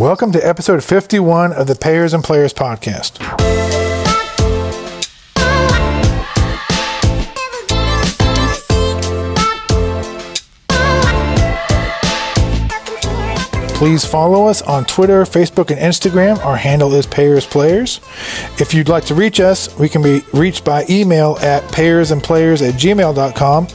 Welcome to episode 51 of the Payers and Players podcast. Please follow us on Twitter, Facebook, and Instagram. Our handle is Payers Players. If you'd like to reach us, we can be reached by email at payersandplayers at gmail.com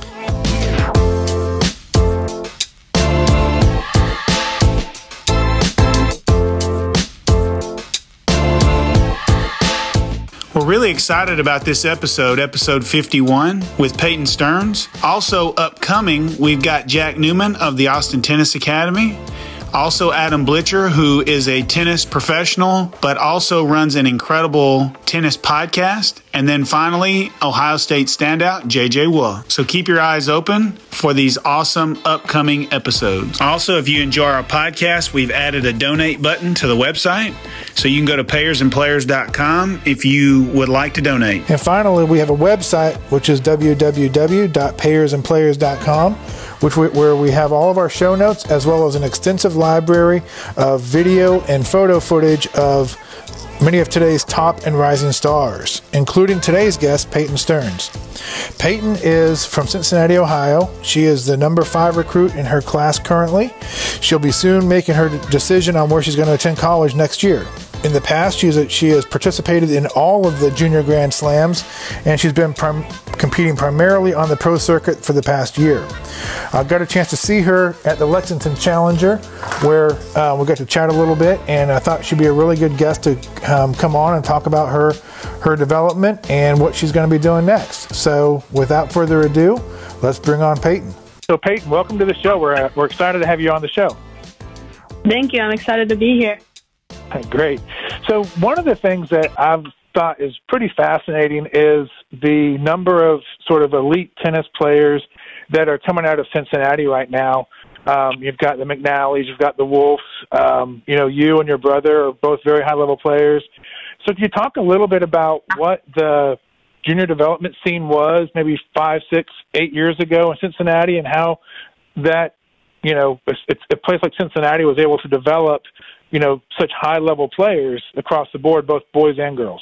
really excited about this episode, episode 51, with Peyton Stearns. Also, upcoming, we've got Jack Newman of the Austin Tennis Academy. Also, Adam Blicher, who is a tennis professional, but also runs an incredible tennis podcast. And then finally, Ohio State standout, JJ Wolf. So keep your eyes open for these awesome upcoming episodes. Also, if you enjoy our podcast, we've added a donate button to the website. So you can go to payersandplayers.com if you would like to donate. And finally, we have a website, which is www.payersandplayers.com which we, where we have all of our show notes as well as an extensive library of video and photo footage of many of today's top and rising stars, including today's guest, Peyton Stearns. Peyton is from Cincinnati, Ohio. She is the number five recruit in her class currently. She'll be soon making her decision on where she's going to attend college next year. In the past, she's a, she has participated in all of the junior grand slams, and she's been prim- competing primarily on the pro circuit for the past year. I got a chance to see her at the Lexington Challenger, where uh, we got to chat a little bit, and I thought she'd be a really good guest to um, come on and talk about her her development and what she's going to be doing next. So, without further ado, let's bring on Peyton. So, Peyton, welcome to the show. We're uh, we're excited to have you on the show. Thank you. I'm excited to be here. Great. So, one of the things that I've thought is pretty fascinating is the number of sort of elite tennis players that are coming out of Cincinnati right now. Um, you've got the McNallys, you've got the Wolves. Um, you know, you and your brother are both very high level players. So, can you talk a little bit about what the junior development scene was maybe five, six, eight years ago in Cincinnati, and how that you know it's a place like Cincinnati was able to develop you know such high level players across the board, both boys and girls.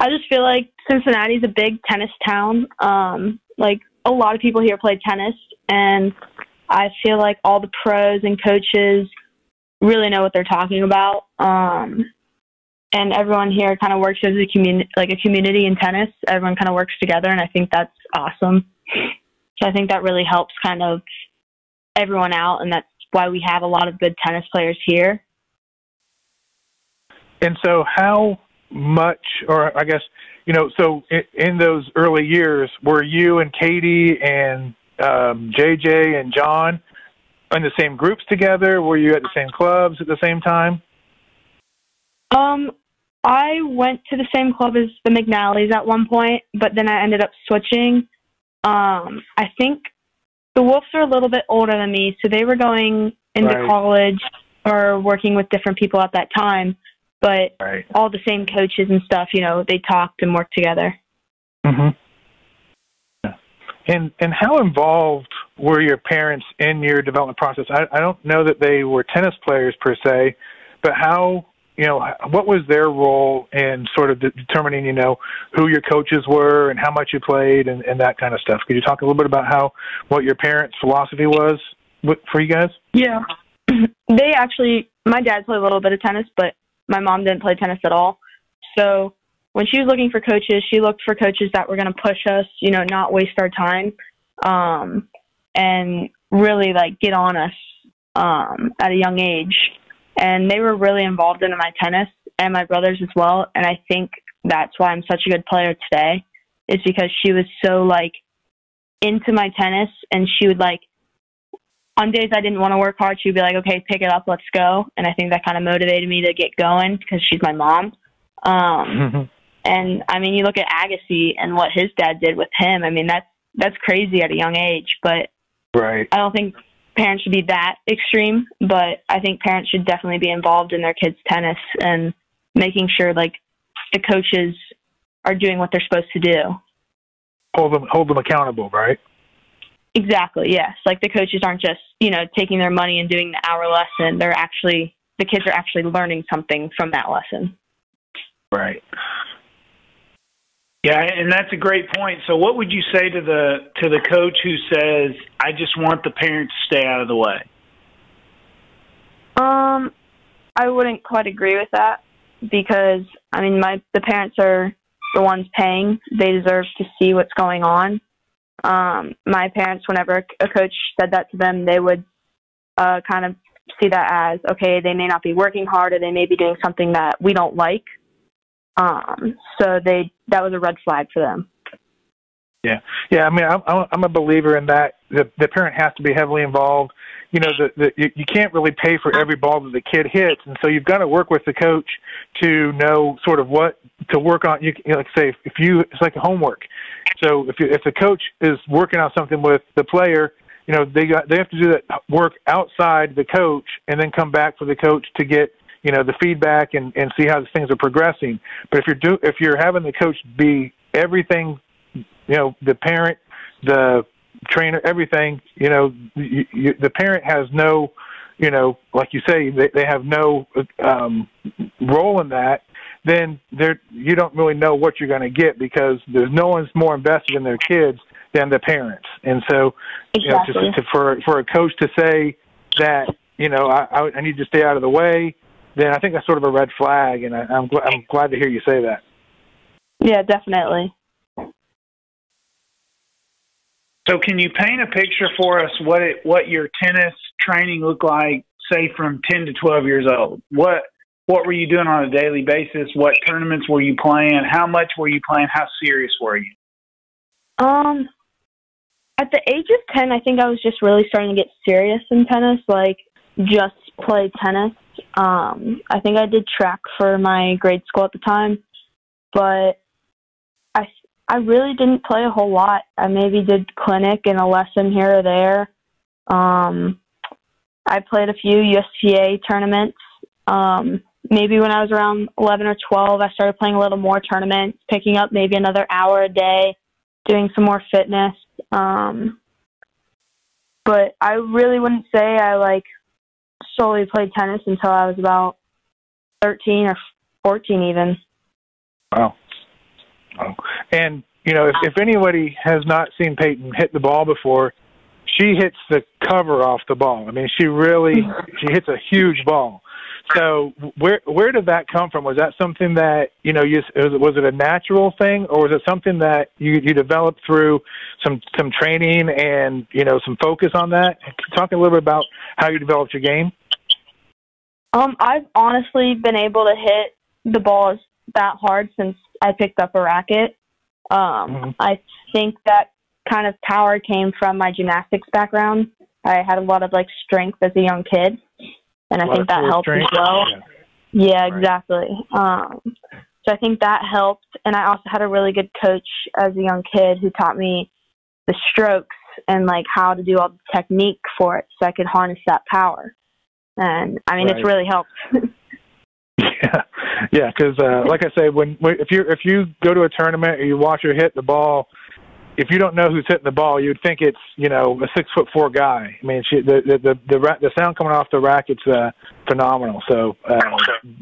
I just feel like Cincinnati's a big tennis town. Um, like a lot of people here play tennis, and I feel like all the pros and coaches really know what they're talking about. Um, and everyone here kind of works as a community, like a community in tennis. Everyone kind of works together, and I think that's awesome. So I think that really helps kind of everyone out, and that's why we have a lot of good tennis players here. And so, how much, or I guess, you know, so in, those early years, were you and Caty and um, JJ and John in the same groups together? Were you at the same clubs at the same time? Um, I went to the same club as the McNallys at one point, but then I ended up switching. Um, I think the Wolves are a little bit older than me, so they were going into right. college or working with different people at that time but right. all the same coaches and stuff, you know, they talked and worked together. Mhm. And and how involved were your parents in your development process? I, I don't know that they were tennis players per se, but how you know what was their role in sort of determining you know who your coaches were and how much you played and, and that kind of stuff. Could you talk a little bit about how what your parents' philosophy was for you guys? Yeah, they actually my dad played a little bit of tennis, but my mom didn't play tennis at all. So when she was looking for coaches, she looked for coaches that were going to push us, you know, not waste our time, um, and really like get on us um, at a young age. And they were really involved in my tennis and my brothers as well. And I think that's why I'm such a good player today, is because she was so like into my tennis and she would like on days I didn't want to work hard, she'd be like, okay, pick it up, let's go. And I think that kind of motivated me to get going because she's my mom. Um, and I mean, you look at Agassi and what his dad did with him. I mean, that's, that's crazy at a young age, but right. I don't think parents should be that extreme, but I think parents should definitely be involved in their kids' tennis and making sure like the coaches are doing what they're supposed to do. Hold them, hold them accountable, right? Exactly. Yes. Like the coaches aren't just you know taking their money and doing the hour lesson. They're actually the kids are actually learning something from that lesson. Right. Yeah, and that's a great point. So, what would you say to the to the coach who says, "I just want the parents to stay out of the way"? Um, I wouldn't quite agree with that because I mean, my the parents are the ones paying. They deserve to see what's going on. Um, my parents, whenever a coach said that to them, they would uh, kind of see that as okay, they may not be working hard, or they may be doing something that we don't like. Um, so they that was a red flag for them. Yeah, yeah. I mean, I'm I'm a believer in that. The the parent has to be heavily involved. You know, the, the you, you can't really pay for every ball that the kid hits, and so you've got to work with the coach to know sort of what to work on. You, you know, like say if you it's like homework. So if you, if the coach is working on something with the player, you know they got they have to do that work outside the coach, and then come back for the coach to get you know the feedback and and see how these things are progressing. But if you're do if you're having the coach be everything, you know the parent, the trainer, everything, you know you, you, the parent has no, you know, like you say, they they have no um, role in that. Then there you don't really know what you're going to get because there's no one's more invested in their kids than the parents. And so, exactly. you know, to, to, for for a coach to say that you know I, I need to stay out of the way then I think that's sort of a red flag, and I, I'm gl- I'm glad to hear you say that. Yeah, definitely. So, can you paint a picture for us what it what your tennis training looked like, say from ten to twelve years old? What what were you doing on a daily basis? What tournaments were you playing? How much were you playing? How serious were you? Um, at the age of ten, I think I was just really starting to get serious in tennis, like just play tennis. Um, I think I did track for my grade school at the time, but I I really didn't play a whole lot. I maybe did clinic and a lesson here or there. Um, I played a few USTA tournaments. Um, maybe when I was around 11 or 12, I started playing a little more tournaments, picking up maybe another hour a day, doing some more fitness. Um, but I really wouldn't say I like solely played tennis until I was about 13 or 14 even. Wow. wow. And, you know, if, if anybody has not seen Peyton hit the ball before, she hits the cover off the ball. I mean, she really she hits a huge ball. So where where did that come from? Was that something that you know you was it a natural thing, or was it something that you you developed through some some training and you know some focus on that? Talk a little bit about how you developed your game. Um, I've honestly been able to hit the balls that hard since I picked up a racket. Um, mm-hmm. I think that kind of power came from my gymnastics background. I had a lot of like strength as a young kid, and I think that helped as well. Yeah, yeah right. exactly. Um, so I think that helped, and I also had a really good coach as a young kid who taught me the strokes and like how to do all the technique for it, so I could harness that power and I mean right. it's really helped. yeah, yeah, because uh, like I say, when if you if you go to a tournament or you watch her hit the ball, if you don't know who's hitting the ball, you'd think it's you know a six foot four guy. I mean, she, the the the the, the sound coming off the racket's uh, phenomenal. So uh,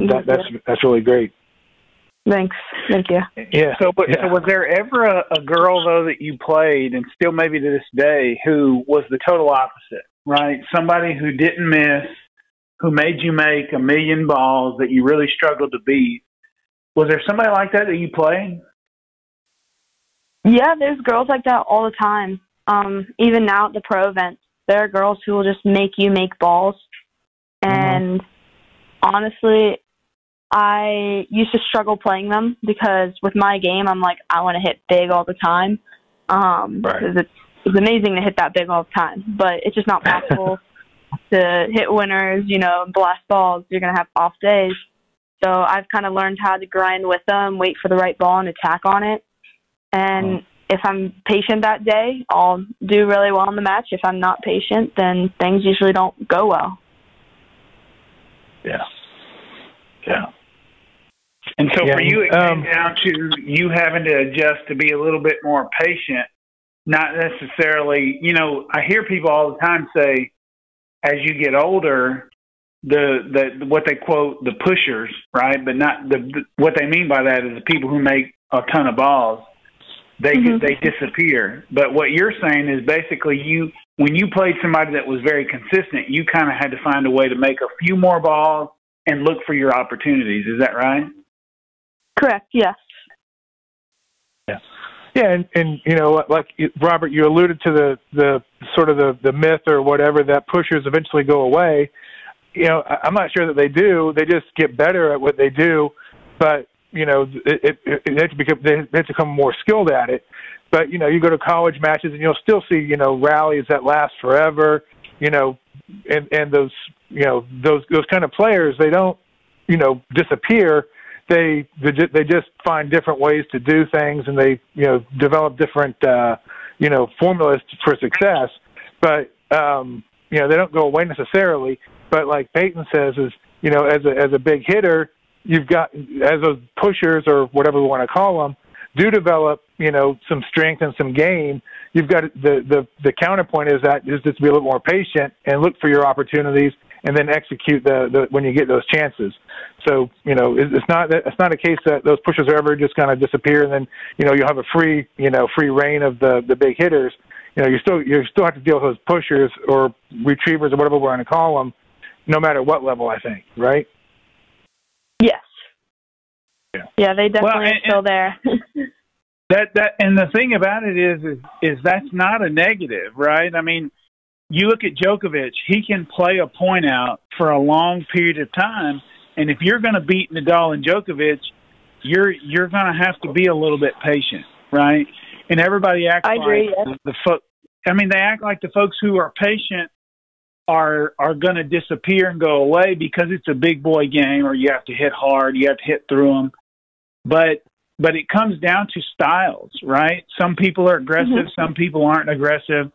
that, that's that's really great. Thanks. Thank you. Yeah. So, but yeah. so was there ever a, a girl though that you played, and still maybe to this day, who was the total opposite? Right, somebody who didn't miss, who made you make a million balls that you really struggled to beat. Was there somebody like that that you played? Yeah, there's girls like that all the time. Um, even now at the pro events, there are girls who will just make you make balls. Mm-hmm. And mm-hmm. honestly, I used to struggle playing them because with my game, I'm like, I want to hit big all the time. Um, right. it's, it's amazing to hit that big all the time, but it's just not possible to hit winners, you know, blast balls. You're going to have off days. So I've kind of learned how to grind with them, wait for the right ball and attack on it. And oh. if I'm patient that day, I'll do really well in the match. If I'm not patient, then things usually don't go well. Yeah. Yeah. And so yeah, for you, it came um, down to you having to adjust to be a little bit more patient not necessarily. You know, I hear people all the time say, as you get older, the the what they quote the pushers, right? But not the, the what they mean by that is the people who make a ton of balls. They mm-hmm. they disappear. But what you're saying is basically you when you played somebody that was very consistent, you kind of had to find a way to make a few more balls and look for your opportunities. Is that right? Correct. Yes. Yeah. Yeah, and, and you know, like Robert, you alluded to the the sort of the the myth or whatever that pushers eventually go away. You know, I'm not sure that they do. They just get better at what they do, but you know, it, it, it, they have to become they have to become more skilled at it. But you know, you go to college matches and you'll still see you know rallies that last forever. You know, and and those you know those those kind of players they don't you know disappear they they just find different ways to do things and they you know develop different uh you know formulas for success but um you know they don't go away necessarily but like Peyton says is you know as a as a big hitter you've got as those pushers or whatever we want to call them do develop you know some strength and some game you've got the the the counterpoint is that is just to be a little more patient and look for your opportunities and then execute the, the when you get those chances. So you know it's not that it's not a case that those pushers are ever just going to disappear and then you know you'll have a free you know free reign of the the big hitters. You know you still you still have to deal with those pushers or retrievers or whatever we're going to call them, no matter what level. I think right. Yes. Yeah. Yeah, they definitely well, and, are still there. that that and the thing about it is is is that's not a negative, right? I mean you look at Djokovic, he can play a point out for a long period of time. And if you're going to beat Nadal and Djokovic, you're you're going to have to be a little bit patient, right? And everybody acts I agree, like yeah. the, the fo- I mean, they act like the folks who are patient are are going to disappear and go away because it's a big boy game, or you have to hit hard, you have to hit through them. But but it comes down to styles, right? Some people are aggressive, mm-hmm. some people aren't aggressive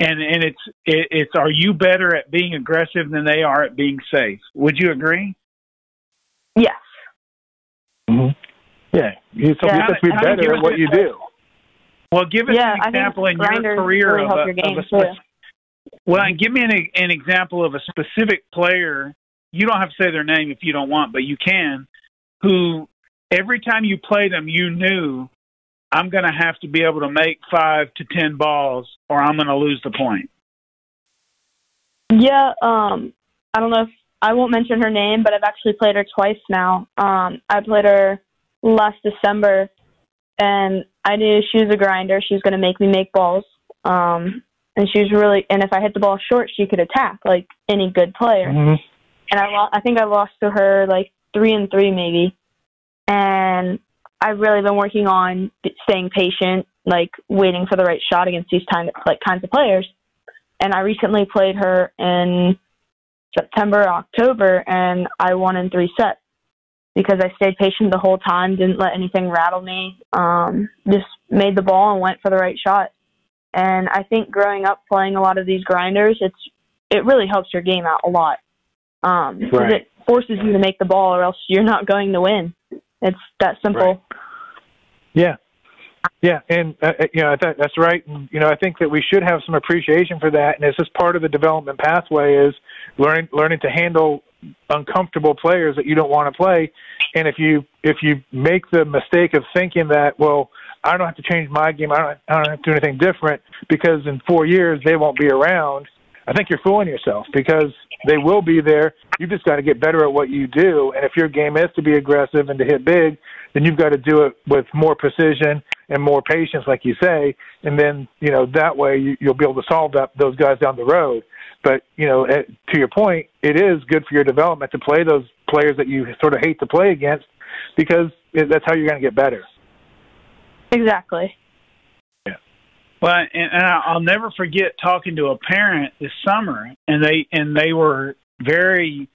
and and it's it, it's are you better at being aggressive than they are at being safe? Would you agree? Yes. Mm-hmm. Yeah, you yeah. have to be better at what you do. Well, give us yeah, an example in your career really of, a, of a specific. Well, and give me an, an example of a specific player. You don't have to say their name if you don't want, but you can. Who every time you play them, you knew I'm going to have to be able to make five to ten balls, or I'm going to lose the point. Yeah, um, I don't know if I won't mention her name, but I've actually played her twice now. Um, I played her last December, and I knew she was a grinder. She was going to make me make balls, um, and she was really. And if I hit the ball short, she could attack like any good player. Mm-hmm. And I, lo- I think I lost to her like three and three maybe, and I've really been working on staying patient, like waiting for the right shot against these kind of, like kinds of players. And I recently played her in September, October, and I won in three sets because I stayed patient the whole time, didn't let anything rattle me, um, just made the ball and went for the right shot. And I think growing up playing a lot of these grinders, it's it really helps your game out a lot. Um, right. It forces you to make the ball, or else you're not going to win. It's that simple. Right. Yeah. Yeah, and uh, uh you know that, that's right. And, you know, I think that we should have some appreciation for that, and it's just part of the development pathway is learning learning to handle uncomfortable players that you don't want to play. And if you if you make the mistake of thinking that, well, I don't have to change my game, I don't I don't have to do anything different because in four years they won't be around. I think you're fooling yourself because they will be there. You've just got to get better at what you do. And if your game is to be aggressive and to hit big, then you've got to do it with more precision and more patience, like you say. And then, you know, that way you, you'll be able to solve that, those guys down the road. But, you know, to your point, it is good for your development to play those players that you sort of hate to play against because that's how you're going to get better. Exactly. Yeah. Well, and, and I'll never forget talking to a parent this summer, and they and they were very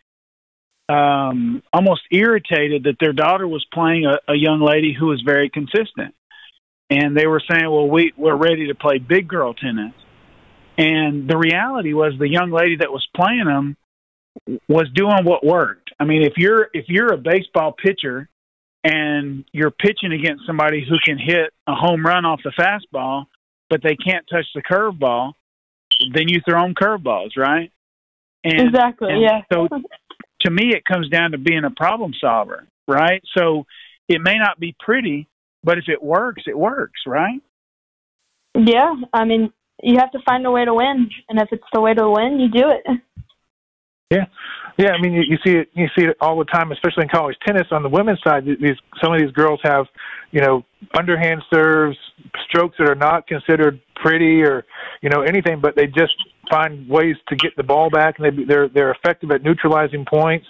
um, almost irritated that their daughter was playing a, a young lady who was very consistent, and they were saying, "Well, we we're ready to play big girl tennis," and the reality was the young lady that was playing them was doing what worked. I mean, if you're if you're a baseball pitcher and you're pitching against somebody who can hit a home run off the fastball but they can't touch the curveball, then you throw them curveballs, right? And, exactly. And yeah. So to me, it comes down to being a problem solver, right? So it may not be pretty, but if it works, it works, right? Yeah. I mean, you have to find a way to win, and if it's the way to win, you do it. Yeah, yeah. I mean, you, you see it. You see it all the time, especially in college tennis. On the women's side, these some of these girls have, you know, underhand serves, strokes that are not considered pretty or, you know, anything, but they just find ways to get the ball back, and they they're they're effective at neutralizing points.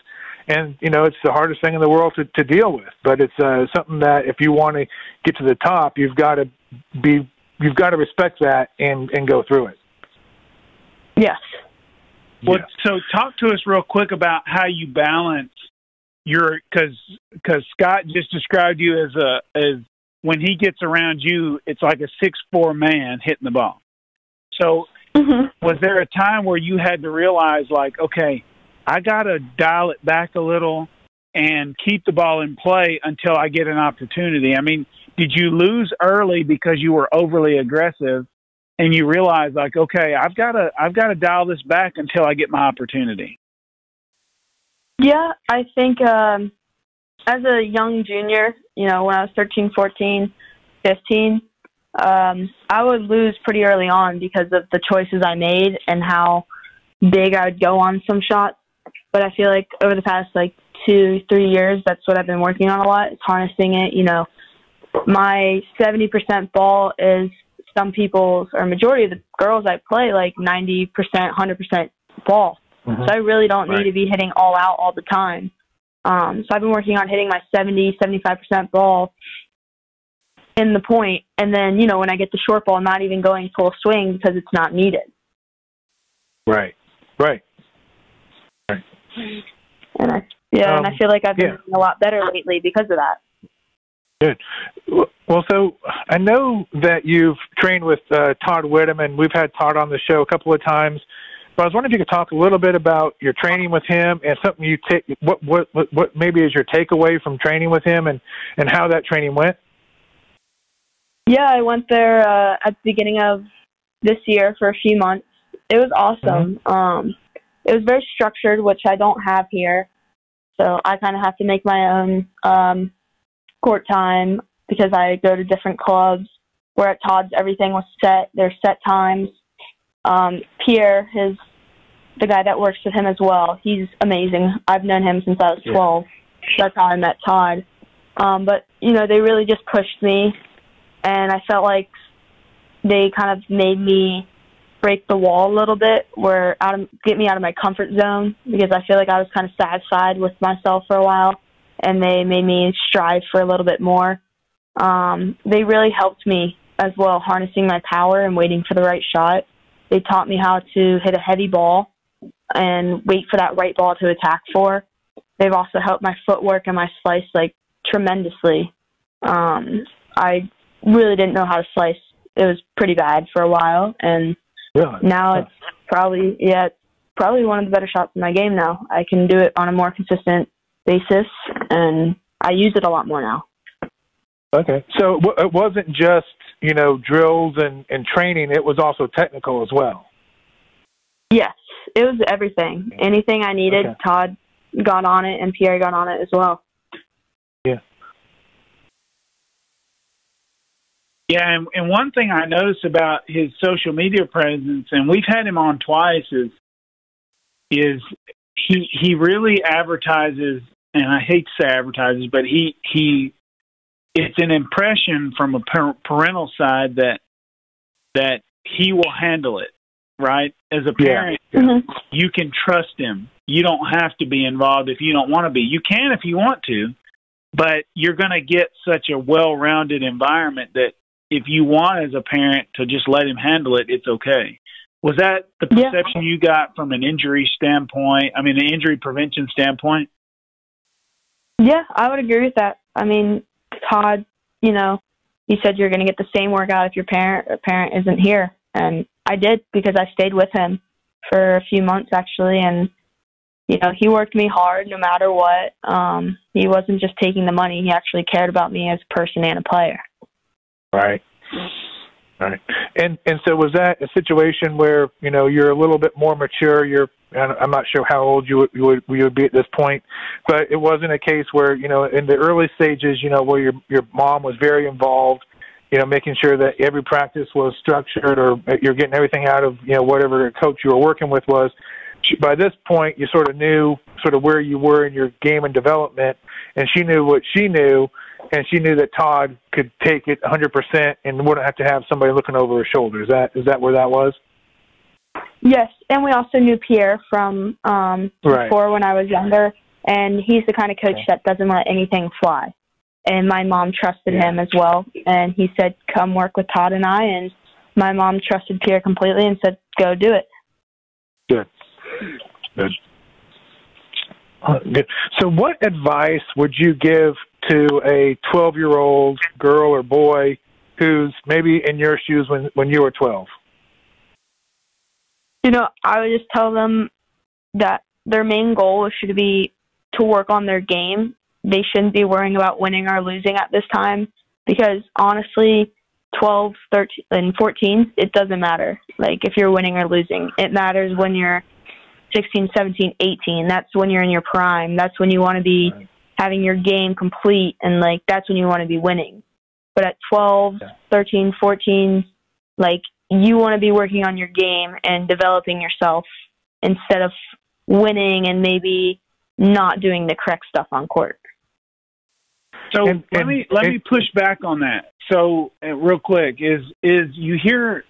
And you know, it's the hardest thing in the world to to deal with. But it's uh, something that if you want to get to the top, you've got to be you've got to respect that and and go through it. Yes. Well, so talk to us real quick about how you balance your because because Scott just described you as a as when he gets around you, it's like a six four man hitting the ball. So, mm-hmm. was there a time where you had to realize, like, okay, I got to dial it back a little and keep the ball in play until I get an opportunity? I mean, did you lose early because you were overly aggressive and you realize like okay i've got to i've got to dial this back until i get my opportunity. Yeah i think um as a young junior you know when i was thirteen, fourteen, fifteen, um i would lose pretty early on because of the choices i made and how big i would go on some shots. But i feel like over the past like two three years that's what i've been working on a lot is harnessing it you know. My 70% ball is some people's or majority of the girls I play like 90%, 100% ball. Mm-hmm. So I really don't right. need to be hitting all out all the time. Um, so I've been working on hitting my 70, 75% ball in the point, and then you know when I get the short ball, not even going full swing because it's not needed. Right, right, right. And I, yeah, um, and I um, feel like I've been yeah. a lot better lately because of that. Good. Well, so I know that you've trained with uh, Todd Widom, and we've had Todd on the show a couple of times. But I was wondering if you could talk a little bit about your training with him and something you take. What what what maybe is your takeaway from training with him, and and how that training went. Yeah, I went there uh, at the beginning of this year for a few months. It was awesome. Mm-hmm. Um, it was very structured, which I don't have here. So I kind of have to make my own um, court time because I go to different clubs. Where at Todd's, everything was set. There's set times. Um, Pierre, his the guy that works with him as well. He's amazing. I've known him since I was 12. Yeah. That's how I met Todd. Um, but you know, they really just pushed me, and I felt like they kind of made me break the wall a little bit, where out of get me out of my comfort zone because I feel like I was kind of satisfied with myself for a while and they made me strive for a little bit more. Um, they really helped me as well, harnessing my power and waiting for the right shot. They taught me how to hit a heavy ball and wait for that right ball to attack for. They've also helped my footwork and my slice like tremendously. Um, I really didn't know how to slice. It was pretty bad for a while, and really? now it's probably yeah, it's probably one of the better shots in my game now. I can do it on a more consistent basis, and I use it a lot more now. Okay, so it wasn't just you know drills and and training; it was also technical as well. Yes, it was everything. Anything I needed, okay. Todd got on it, and Pierre got on it as well. Yeah. Yeah, and, and one thing I noticed about his social media presence, and we've had him on twice, is is he he really advertises and I hate to say advertises, but he he it's an impression from a parental side that that he will handle it right as a parent yeah. mm-hmm. you can trust him you don't have to be involved if you don't want to be you can if you want to but you're going to get such a well-rounded environment that if you want as a parent to just let him handle it it's okay was that the perception yeah. you got from an injury standpoint i mean an injury prevention standpoint yeah, I would agree with that. I mean, Todd, you know, he said you're going to get the same workout if your parent parent isn't here, and I did because I stayed with him for a few months actually, and you know, he worked me hard no matter what. Um, he wasn't just taking the money; he actually cared about me as a person and a player. Right. Right. And and so was that a situation where you know you're a little bit more mature? You're I'm not sure how old you would, you would you would be at this point, but it wasn't a case where you know in the early stages, you know, where your your mom was very involved, you know, making sure that every practice was structured or you're getting everything out of you know whatever coach you were working with was. By this point, you sort of knew sort of where you were in your game and development, and she knew what she knew and she knew that Todd could take it 100% and wouldn't have to have somebody looking over her shoulder. Is that is that where that was? Yes, and we also knew Pierre from um, right. before when I was younger, and he's the kind of coach okay. that doesn't let anything fly. And my mom trusted yeah. him as well, and he said, "Come work with Todd and I." And my mom trusted Pierre completely and said, "Go do it." Good. Good. Uh, good. So, what advice would you give to a 12 year old girl or boy who's maybe in your shoes when, when you were 12? You know, I would just tell them that their main goal should be to work on their game. They shouldn't be worrying about winning or losing at this time because honestly, 12, 13, and 14, it doesn't matter. Like if you're winning or losing, it matters when you're 16, 17, 18. That's when you're in your prime. That's when you want to be having your game complete and like that's when you want to be winning. But at 12, yeah. 13, 14, like you want to be working on your game and developing yourself instead of winning and maybe not doing the correct stuff on court. So and, let me let me push back on that. So uh, real quick is is you hear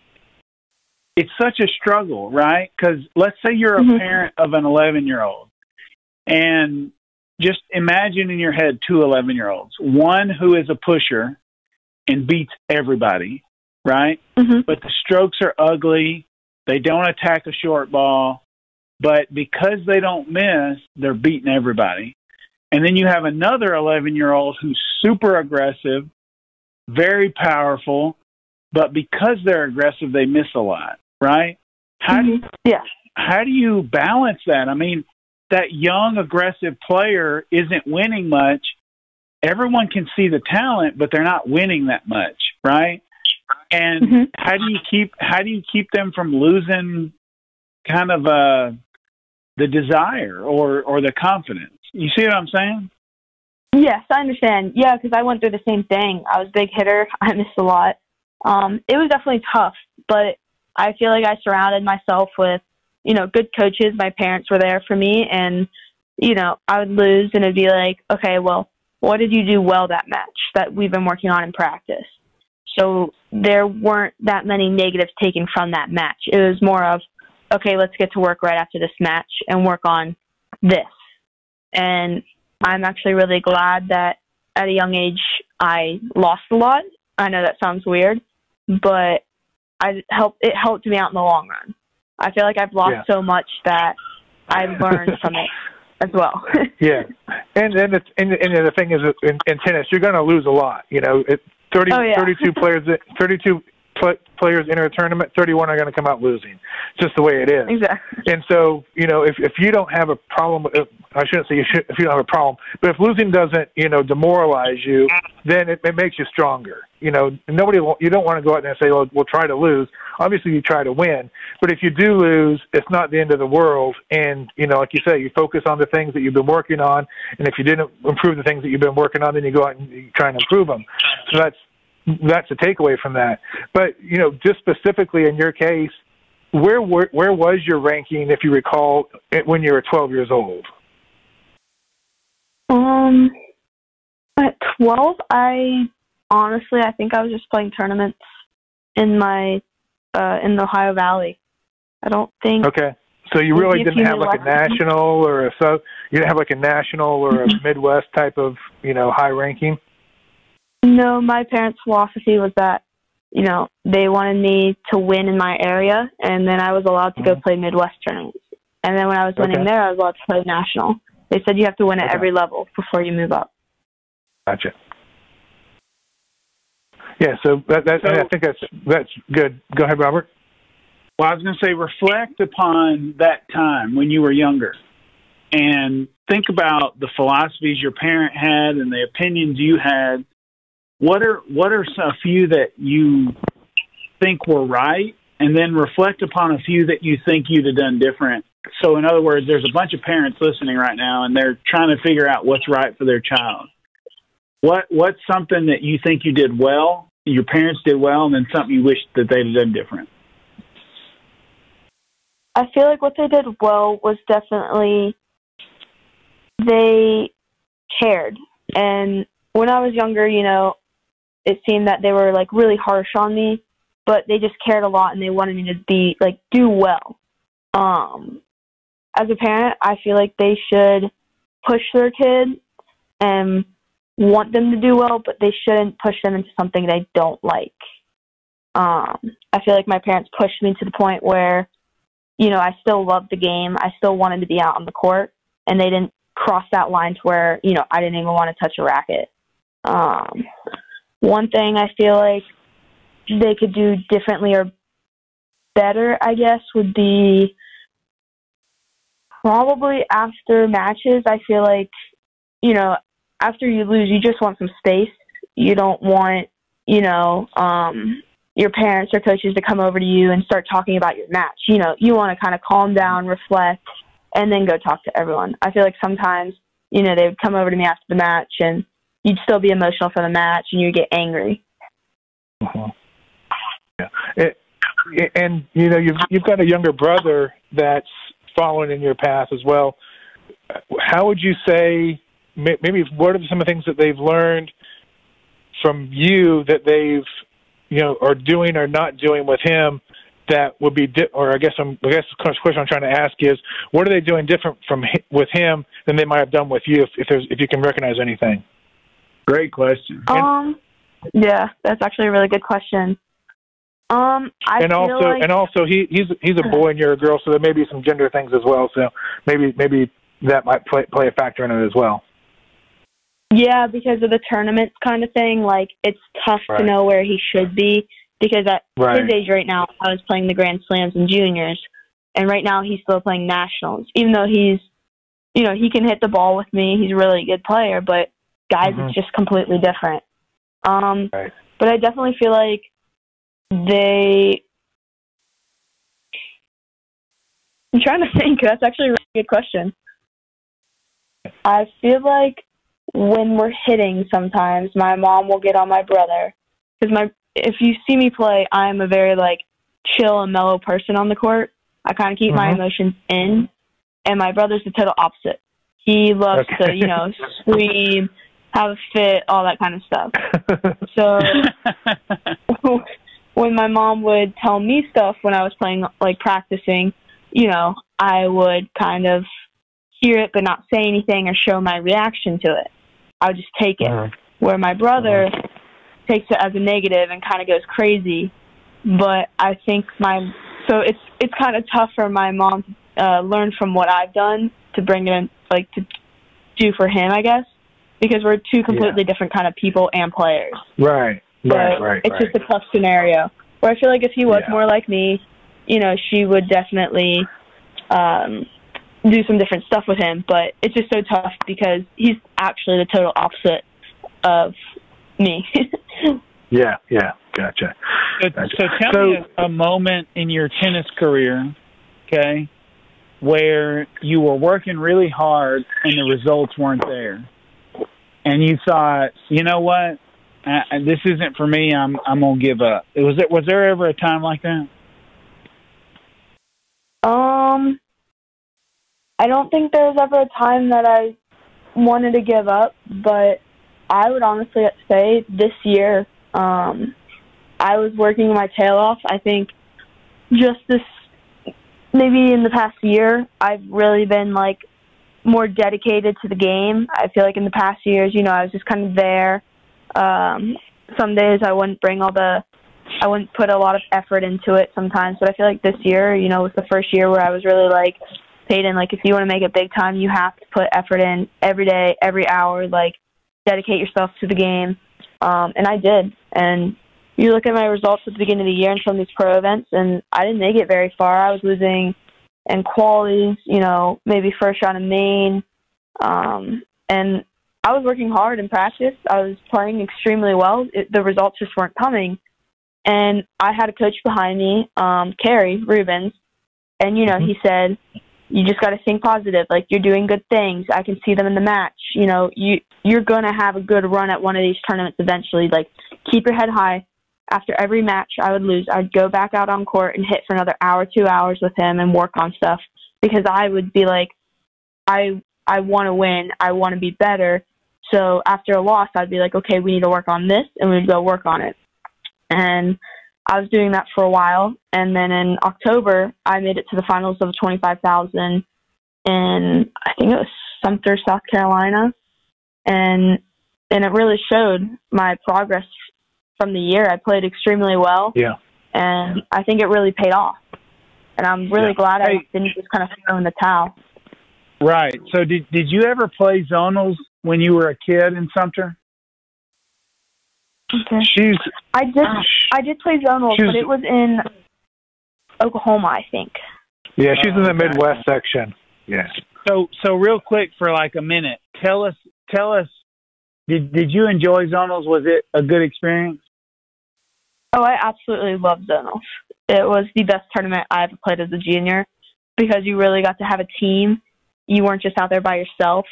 it's such a struggle, right? Because let's say you're a mm-hmm. parent of an 11 year old, and just imagine in your head two 11 year olds one who is a pusher and beats everybody right? Mm-hmm. but the strokes are ugly they don't attack a short ball but because they don't miss they're beating everybody. And then you have another 11 year old who's super aggressive very powerful but because they're aggressive they miss a lot right? How mm-hmm. do you, yeah. how do you balance that? I mean that young aggressive player isn't winning much, everyone can see the talent, but they're not winning that much, right? And mm-hmm. how do you keep how do you keep them from losing kind of uh the desire or or the confidence? You see what I'm saying? Yes, I understand. Yeah, because I went through the same thing. I was a big hitter. I missed a lot. Um, it was definitely tough, but I feel like I surrounded myself with you know, good coaches. My parents were there for me, and you know, I would lose, and it'd be like, okay, well, what did you do well that match that we've been working on in practice? So there weren't that many negatives taken from that match. It was more of, okay, let's get to work right after this match and work on this. And I'm actually really glad that at a young age I lost a lot. I know that sounds weird, but I helped it helped me out in the long run. I feel like I've lost yeah. so much that I've learned from it as well. yeah, and and it's and, and the thing is in, in tennis you're going to lose a lot. You know, it, 30, oh, yeah. 32 players, 32 pl- players enter a tournament, 31 are going to come out losing. It's just the way it is. Exactly. And so, you know, if if you don't have a problem, if, I shouldn't say you should, if you don't have a problem, but if losing doesn't, you know, demoralize you, then it, it makes you stronger. You know, nobody, you don't want to go out there and say, well, we'll try to lose. Obviously, you try to win, but if you do lose, it's not the end of the world. And you know, like you say, you focus on the things that you've been working on, and if you didn't improve the things that you've been working on, then you go out and you try and improve them. So that's that's a takeaway from that. But you know, just specifically in your case, where where, where was your ranking, if you recall, when you were 12 years old? Um, at 12, I honestly, I think I was just playing tournaments in my uh in the Ohio Valley. I don't think. Okay. So you really didn't have like a national or a so you didn't have like a national or a mm-hmm. Midwest type of you know high ranking. No, my parents' philosophy was that, you know, they wanted me to win in my area, and then I was allowed to go mm-hmm. play Midwest tournaments. And then when I was winning okay. there, I was allowed to play national. They said you have to win at okay. every level before you move up. Gotcha. Yeah, so that, that so, I think that's that's good. Go ahead, Robert. Well, I was going to say, reflect upon that time when you were younger, and think about the philosophies your parent had and the opinions you had what are what are a few that you think were right, and then reflect upon a few that you think you'd have done different. So, in other words, there's a bunch of parents listening right now, and they're trying to figure out what's right for their child. What What's something that you think you did well, your parents did well, and then something you wish that they'd done different? I feel like what they did well was definitely they cared. And when I was younger, you know, it seemed that they were like really harsh on me, but they just cared a lot and they wanted me to be like do well. Um as a parent, I feel like they should push their kid and want them to do well, but they shouldn't push them into something they don't like. Um, I feel like my parents pushed me to the point where, you know, I still loved the game. I still wanted to be out on the court, and they didn't cross that line to where, you know, I didn't even want to touch a racket. Um, one thing I feel like they could do differently or better, I guess, would be probably after matches. I feel like, you know, after you lose, you just want some space. You don't want, you know, um, your parents or coaches to come over to you and start talking about your match. You know, you want to kind of calm down, reflect, and then go talk to everyone. I feel like sometimes, you know, they would come over to me after the match and you'd still be emotional for the match and you'd get angry. Uh-huh. Yeah. It, and you know, you've you've got a younger brother that's following in your path as well. How would you say maybe what are some of the things that they've learned from you that they've you know are doing or not doing with him that would be di- or I guess I'm I guess the question I'm trying to ask is what are they doing different from with him than they might have done with you if, if there's if you can recognize anything. Great question. Um, yeah, that's actually a really good question. Um, I and also like, and also he he's he's a boy and you're a girl, so there may be some gender things as well. So maybe maybe that might play play a factor in it as well. Yeah, because of the tournaments kind of thing. Like it's tough right. to know where he should be because at right. his age right now, I was playing the Grand Slams and juniors, and right now he's still playing nationals. Even though he's, you know, he can hit the ball with me. He's a really good player, but guys, mm-hmm. it's just completely different. Um, right. but I definitely feel like they I'm trying to think. That's actually a really good question. I feel like when we're hitting, sometimes my mom will get on my brother because my if you see me play, I'm a very like chill and mellow person on the court. I kind of keep my mm-hmm. emotions in, and my brother's the total opposite. He loves okay. to, you know, scream, have a fit, all that kind of stuff. so when my mom would tell me stuff when I was playing, like practicing, you know, I would kind of hear it but not say anything or show my reaction to it. I would just take it. Uh-huh. Where my brother uh-huh. takes it as a negative and kind of goes crazy. But I think my so it's it's kind of tough for my mom to uh, learn from what I've done to bring it in, like to do for him, I guess, because we're two completely yeah. different kind of people and players. Right. But right, right, it's right. just a tough scenario. Where I feel like if he was yeah. more like me, you know, she would definitely um, do some different stuff with him. But it's just so tough because he's actually the total opposite of me. yeah, yeah, gotcha. So, gotcha. so tell so, me a, a moment in your tennis career, okay, where you were working really hard and the results weren't there, and you thought, you know what, uh, this isn't for me. I'm I'm gonna give up. Was it? Was there ever a time like that? Um, I don't think there was ever a time that I wanted to give up, but I would honestly say this year, um, I was working my tail off. I think just this, maybe in the past year, I've really been like more dedicated to the game. I feel like in the past years, you know, I was just kind of there um, some days I wouldn't bring all the, I wouldn't put a lot of effort into it sometimes. But I feel like this year, you know, was the first year where I was really like, Peyton, like if you want to make it big time, you have to put effort in every day, every hour, like dedicate yourself to the game. Um, and I did. And you look at my results at the beginning of the year in some of these pro events, and I didn't make it very far. I was losing in qualities, you know, maybe first round in main. Um, and I was working hard in practice. I was playing extremely well. It, the results just weren't coming. and I had a coach behind me, um, Carrie Rubens, and you know Mhm. he said, "You just got to think positive. Like you're doing good things. I can see them in the match. You know, you you're gonna have a good run at one of these tournaments eventually. Like keep your head high." After every match I would lose, I'd go back out on court and hit for another hour, two hours with him and work on stuff because I would be like, I I want to win. I want to be better. So after a loss, I'd be like, okay, we need to work on this, and we'd go work on it. And I was doing that for a while, and then in October, I made it to the finals of twenty five thousand in I think it was Sumter, South Carolina, and and it really showed my progress from the year. I played extremely well, Yeah. and I think it really paid off. And I'm really Yeah. glad I Hey. didn't just kind of throw in the towel. Right. So did did you ever play zonals when you were a kid in Sumter? Okay. She's I did. I did play zonals, She's- but it was in Oklahoma, I think. Yeah, she's in the oh, Okay. Midwest section. Yeah. so so real quick for like a minute. Tell us tell us did did you enjoy zonals? Was it a good experience? Oh, I absolutely love zonals. It was the best tournament I ever played as a junior because you really got to have a team. You weren't just out there by yourself,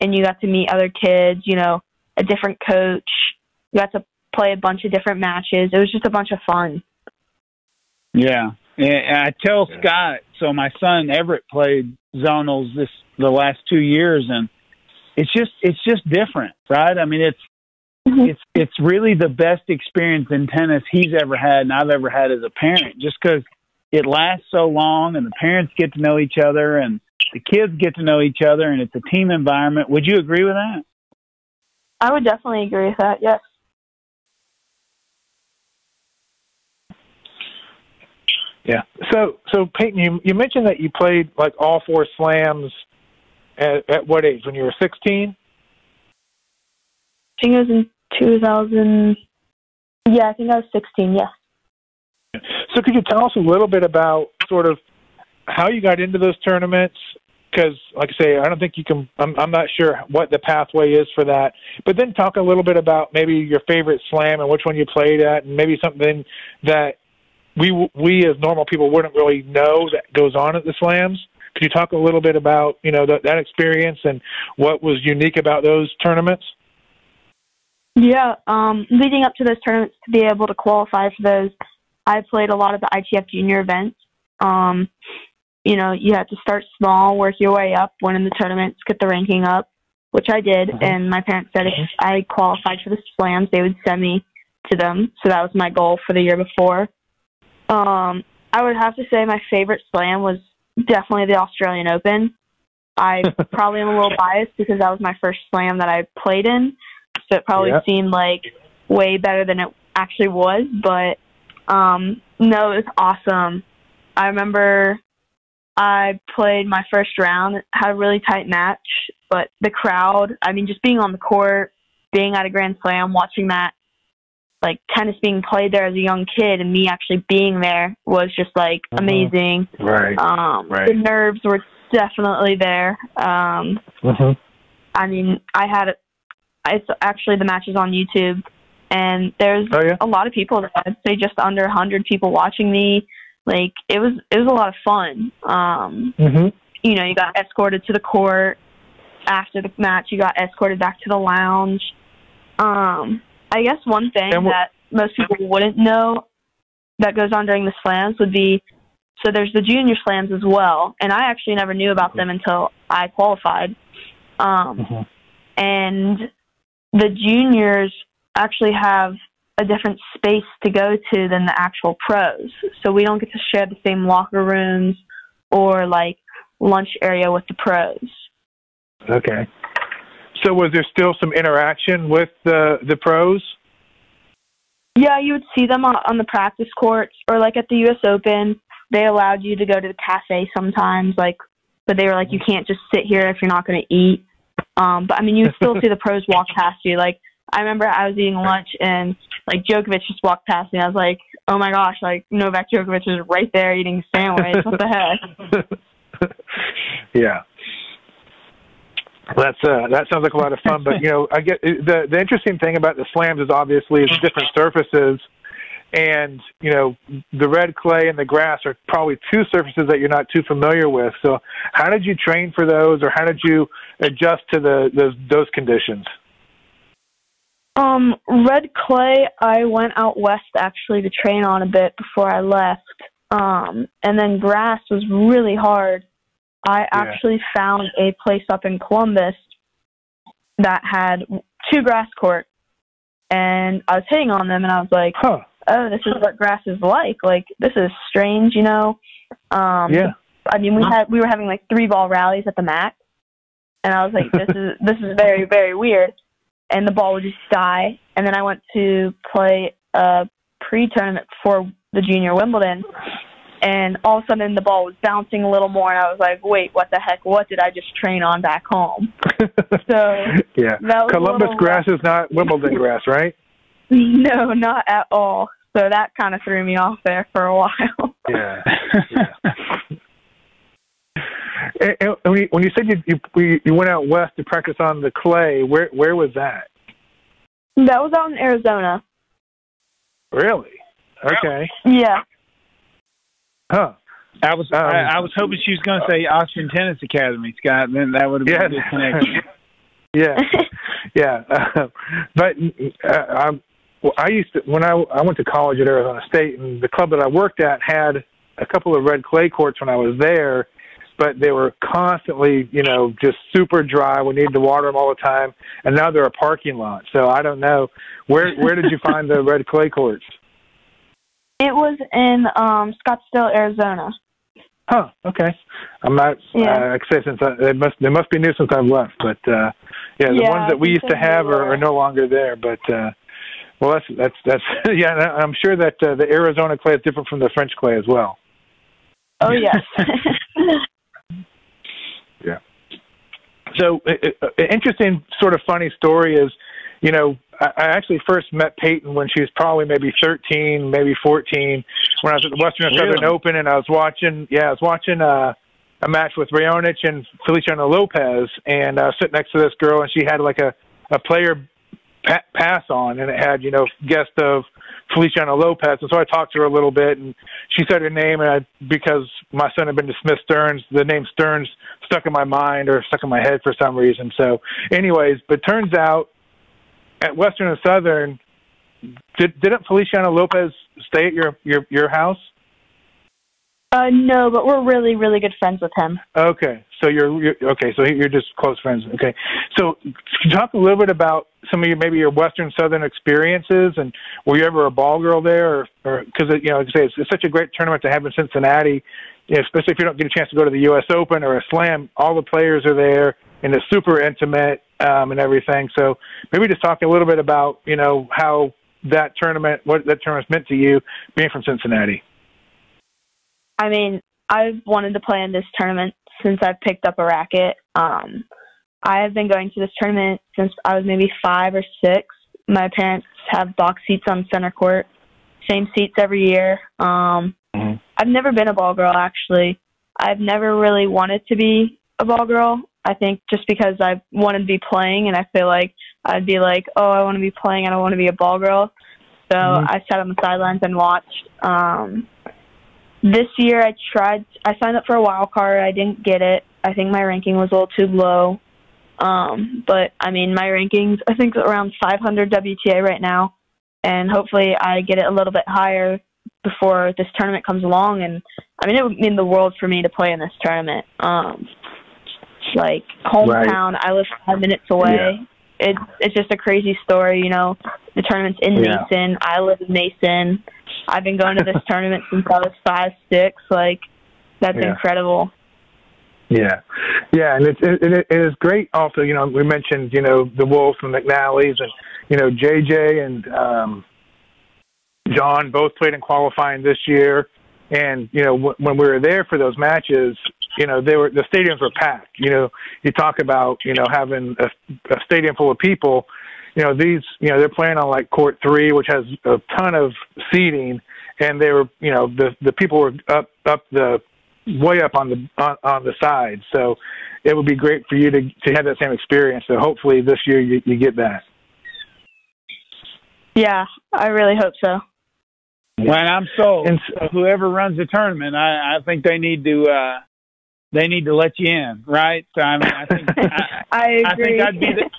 and you got to meet other kids. You know, a different coach. You got to play a bunch of different matches. It was just a bunch of fun. Yeah. And I tell Scott, so my son Everett played zonals this the last two years and it's just it's just different, right? I mean it's Mhm. it's it's really the best experience in tennis he's ever had and I've ever had as a parent just because it lasts so long and the parents get to know each other and the kids get to know each other and it's a team environment. Would you agree with that? I would definitely agree with that. Yes. Yeah. So, so Peyton, you you mentioned that you played like all four slams at, at what age? When you were 16? I think it was in 2000. Yeah, I think I was 16. Yes. So, could you tell us a little bit about sort of how you got into those tournaments? Because, like I say, I don't think you can. I'm, I'm not sure what the pathway is for that. But then talk a little bit about maybe your favorite slam and which one you played at, and maybe something that we we as normal people wouldn't really know that goes on at the slams. Could you talk a little bit about you know that that experience and what was unique about those tournaments? Yeah, um, leading up to those tournaments to be able to qualify for those, I played a lot of the ITF junior events. Um, you know, you had to start small, work your way up, win in the tournaments, get the ranking up, which I did. Mhm. And my parents said if I qualified for the slams, they would send me to them. So that was my goal for the year before. Um, I would have to say my favorite slam was definitely the Australian Open. I probably am a little biased because that was my first slam that I played in, so it probably Yeah. seemed like way better than it actually was. But um, no, it was awesome. I remember I played my first round, had a really tight match, but the crowd, I mean, just being on the court, being at a Grand Slam, watching that, like tennis being played there as a young kid, and me actually being there was just like Mhm. amazing. Right. Um, Right. The nerves were definitely there. Um, hmm I mean, I had. It's actually the match is on YouTube, and there's Oh yeah. a lot of people there. I'd say just under a hundred people watching me. Like it was, it was a lot of fun. Um, hmm you know, you got escorted to the court after the match. You got escorted back to the lounge. Um, I guess one thing that most people wouldn't know that goes on during the slams would be so there's the junior slams as well, and I actually never knew about them until I qualified. Um, hmm and the juniors actually have a different space to go to than the actual pros. So we don't get to share the same locker rooms or like lunch area with the pros. Okay. So was there still some interaction with the the pros? Yeah, you would see them on, on the practice courts or like at the US Open, they allowed you to go to the cafe sometimes like but they were like you can't just sit here if you're not going to eat. Um but I mean you would still see the pros walk past you like I remember I was eating lunch and like Djokovic just walked past me. I was like, "Oh my gosh!" Like Novak Djokovic was right there eating a sandwich. What the heck? yeah. That's uh that sounds like a lot of fun, but you know, I get the the interesting thing about the slams is obviously it's different surfaces and you know the red clay and the grass are probably two surfaces that you're not too familiar with. So, how did you train for those, or how did you adjust to the those those conditions? Um, red clay, I went out west actually to train on a bit before I left. Um, and then grass was really hard. I yeah. actually found a place up in Columbus that had two grass courts, and I was hitting on them, and I was like, huh. "Oh, this is what grass is like. Like this is strange, you know." Um, yeah. I mean, we had we were having like three ball rallies at the max, and I was like, "This is this is very very weird." And the ball would just die. And then I went to play a pre-tournament for the junior Wimbledon, and all of a sudden the ball was bouncing a little more, and I was like, "Wait, what the heck? What did I just train on back home?" so yeah, Columbus grass rough. is not Wimbledon grass, right? No, not at all. So that kind of threw me off there for a while. yeah. yeah. and, and when, you, when you said you, you you went out west to practice on the clay, where where was that? That was out in Arizona. Really? Okay. Yeah. Huh. I was um, I, I, was hoping she was going to say Austin Tennis Academy, Scott. Then that would have been yeah. a good connection. yeah, yeah. Uh, but uh, I, well, I used to when I I went to college at Arizona State, and the club that I worked at had a couple of red clay courts when I was there, but they were constantly, you know, just super dry. We needed to water them all the time, and now they're a parking lot. So I don't know where where did you find the red clay courts? It was in um Scottsdale, Arizona. Huh. Okay. I'm not. Yeah. Uh, like I say, since I, they must they must be new since I've left, but uh yeah, the yeah, ones that we used to have are, are no longer there. But uh well, that's that's that's yeah. I'm sure that uh, the Arizona clay is different from the French clay as well. Oh yes. yeah. So, uh, interesting, sort of funny story is, you know, I actually first met Peyton when she was probably maybe 13, maybe 14, when I was at the Western and Southern Open, and I was watching, yeah, I was watching uh, a match with Raonic and Feliciano Lopez, and I was sitting next to this girl, and she had like a a player pa- pass on, and it had you know guest of Feliciano Lopez, and so I talked to her a little bit, and she said her name, and I, because my son had been to Smith Stearns, the name Stearns stuck in my mind or stuck in my head for some reason. So, anyways, but turns out at Western and Southern, did, didn't Feliciano Lopez stay at your your your house? Uh, no, but we're really, really good friends with him. Okay, so you're, you're okay. So you're just close friends. Okay, so talk a little bit about some of your maybe your Western Southern experiences, and were you ever a ball girl there, or because you know, like I say, it's, it's such a great tournament to have in Cincinnati, you know, especially if you don't get a chance to go to the U.S. Open or a Slam. All the players are there, and it's super intimate um, and everything. So maybe just talk a little bit about you know how that tournament, what that tournament meant to you, being from Cincinnati. I mean, I've wanted to play in this tournament since I've picked up a racket. Um, I have been going to this tournament since I was maybe five or six. My parents have box seats on center court, same seats every year. Um, mm-hmm. I've never been a ball girl actually. I've never really wanted to be a ball girl. I think just because I wanted to be playing, and I feel like I'd be like, oh, I want to be playing. I don't want to be a ball girl. So mm-hmm. I sat on the sidelines and watched. Um, this year, I tried. I signed up for a wild card. I didn't get it. I think my ranking was a little too low. Um, but I mean, my rankings I think around 500 WTA right now, and hopefully I get it a little bit higher before this tournament comes along. And I mean, it would mean the world for me to play in this tournament. Um, like hometown, right. I live five minutes away. Yeah. It, it's just a crazy story, you know. The tournament's in yeah. Mason. I live in Mason. I've been going to this tournament since I was five, six. Like, that's yeah. incredible. Yeah, yeah, and it's it, it, it is great. Also, you know, we mentioned you know the Wolves and McNally's, and you know JJ and um, John both played in qualifying this year. And you know w- when we were there for those matches, you know they were the stadiums were packed. You know, you talk about you know having a, a stadium full of people you know these you know they're playing on like court three which has a ton of seating and they were you know the the people were up up the way up on the on, on the side so it would be great for you to to have that same experience so hopefully this year you, you get that yeah i really hope so Well, I'm sold. And so whoever runs the tournament, I, I think they need to uh they need to let you in, right? So I mean, I think I, I I agree. think I'd be there,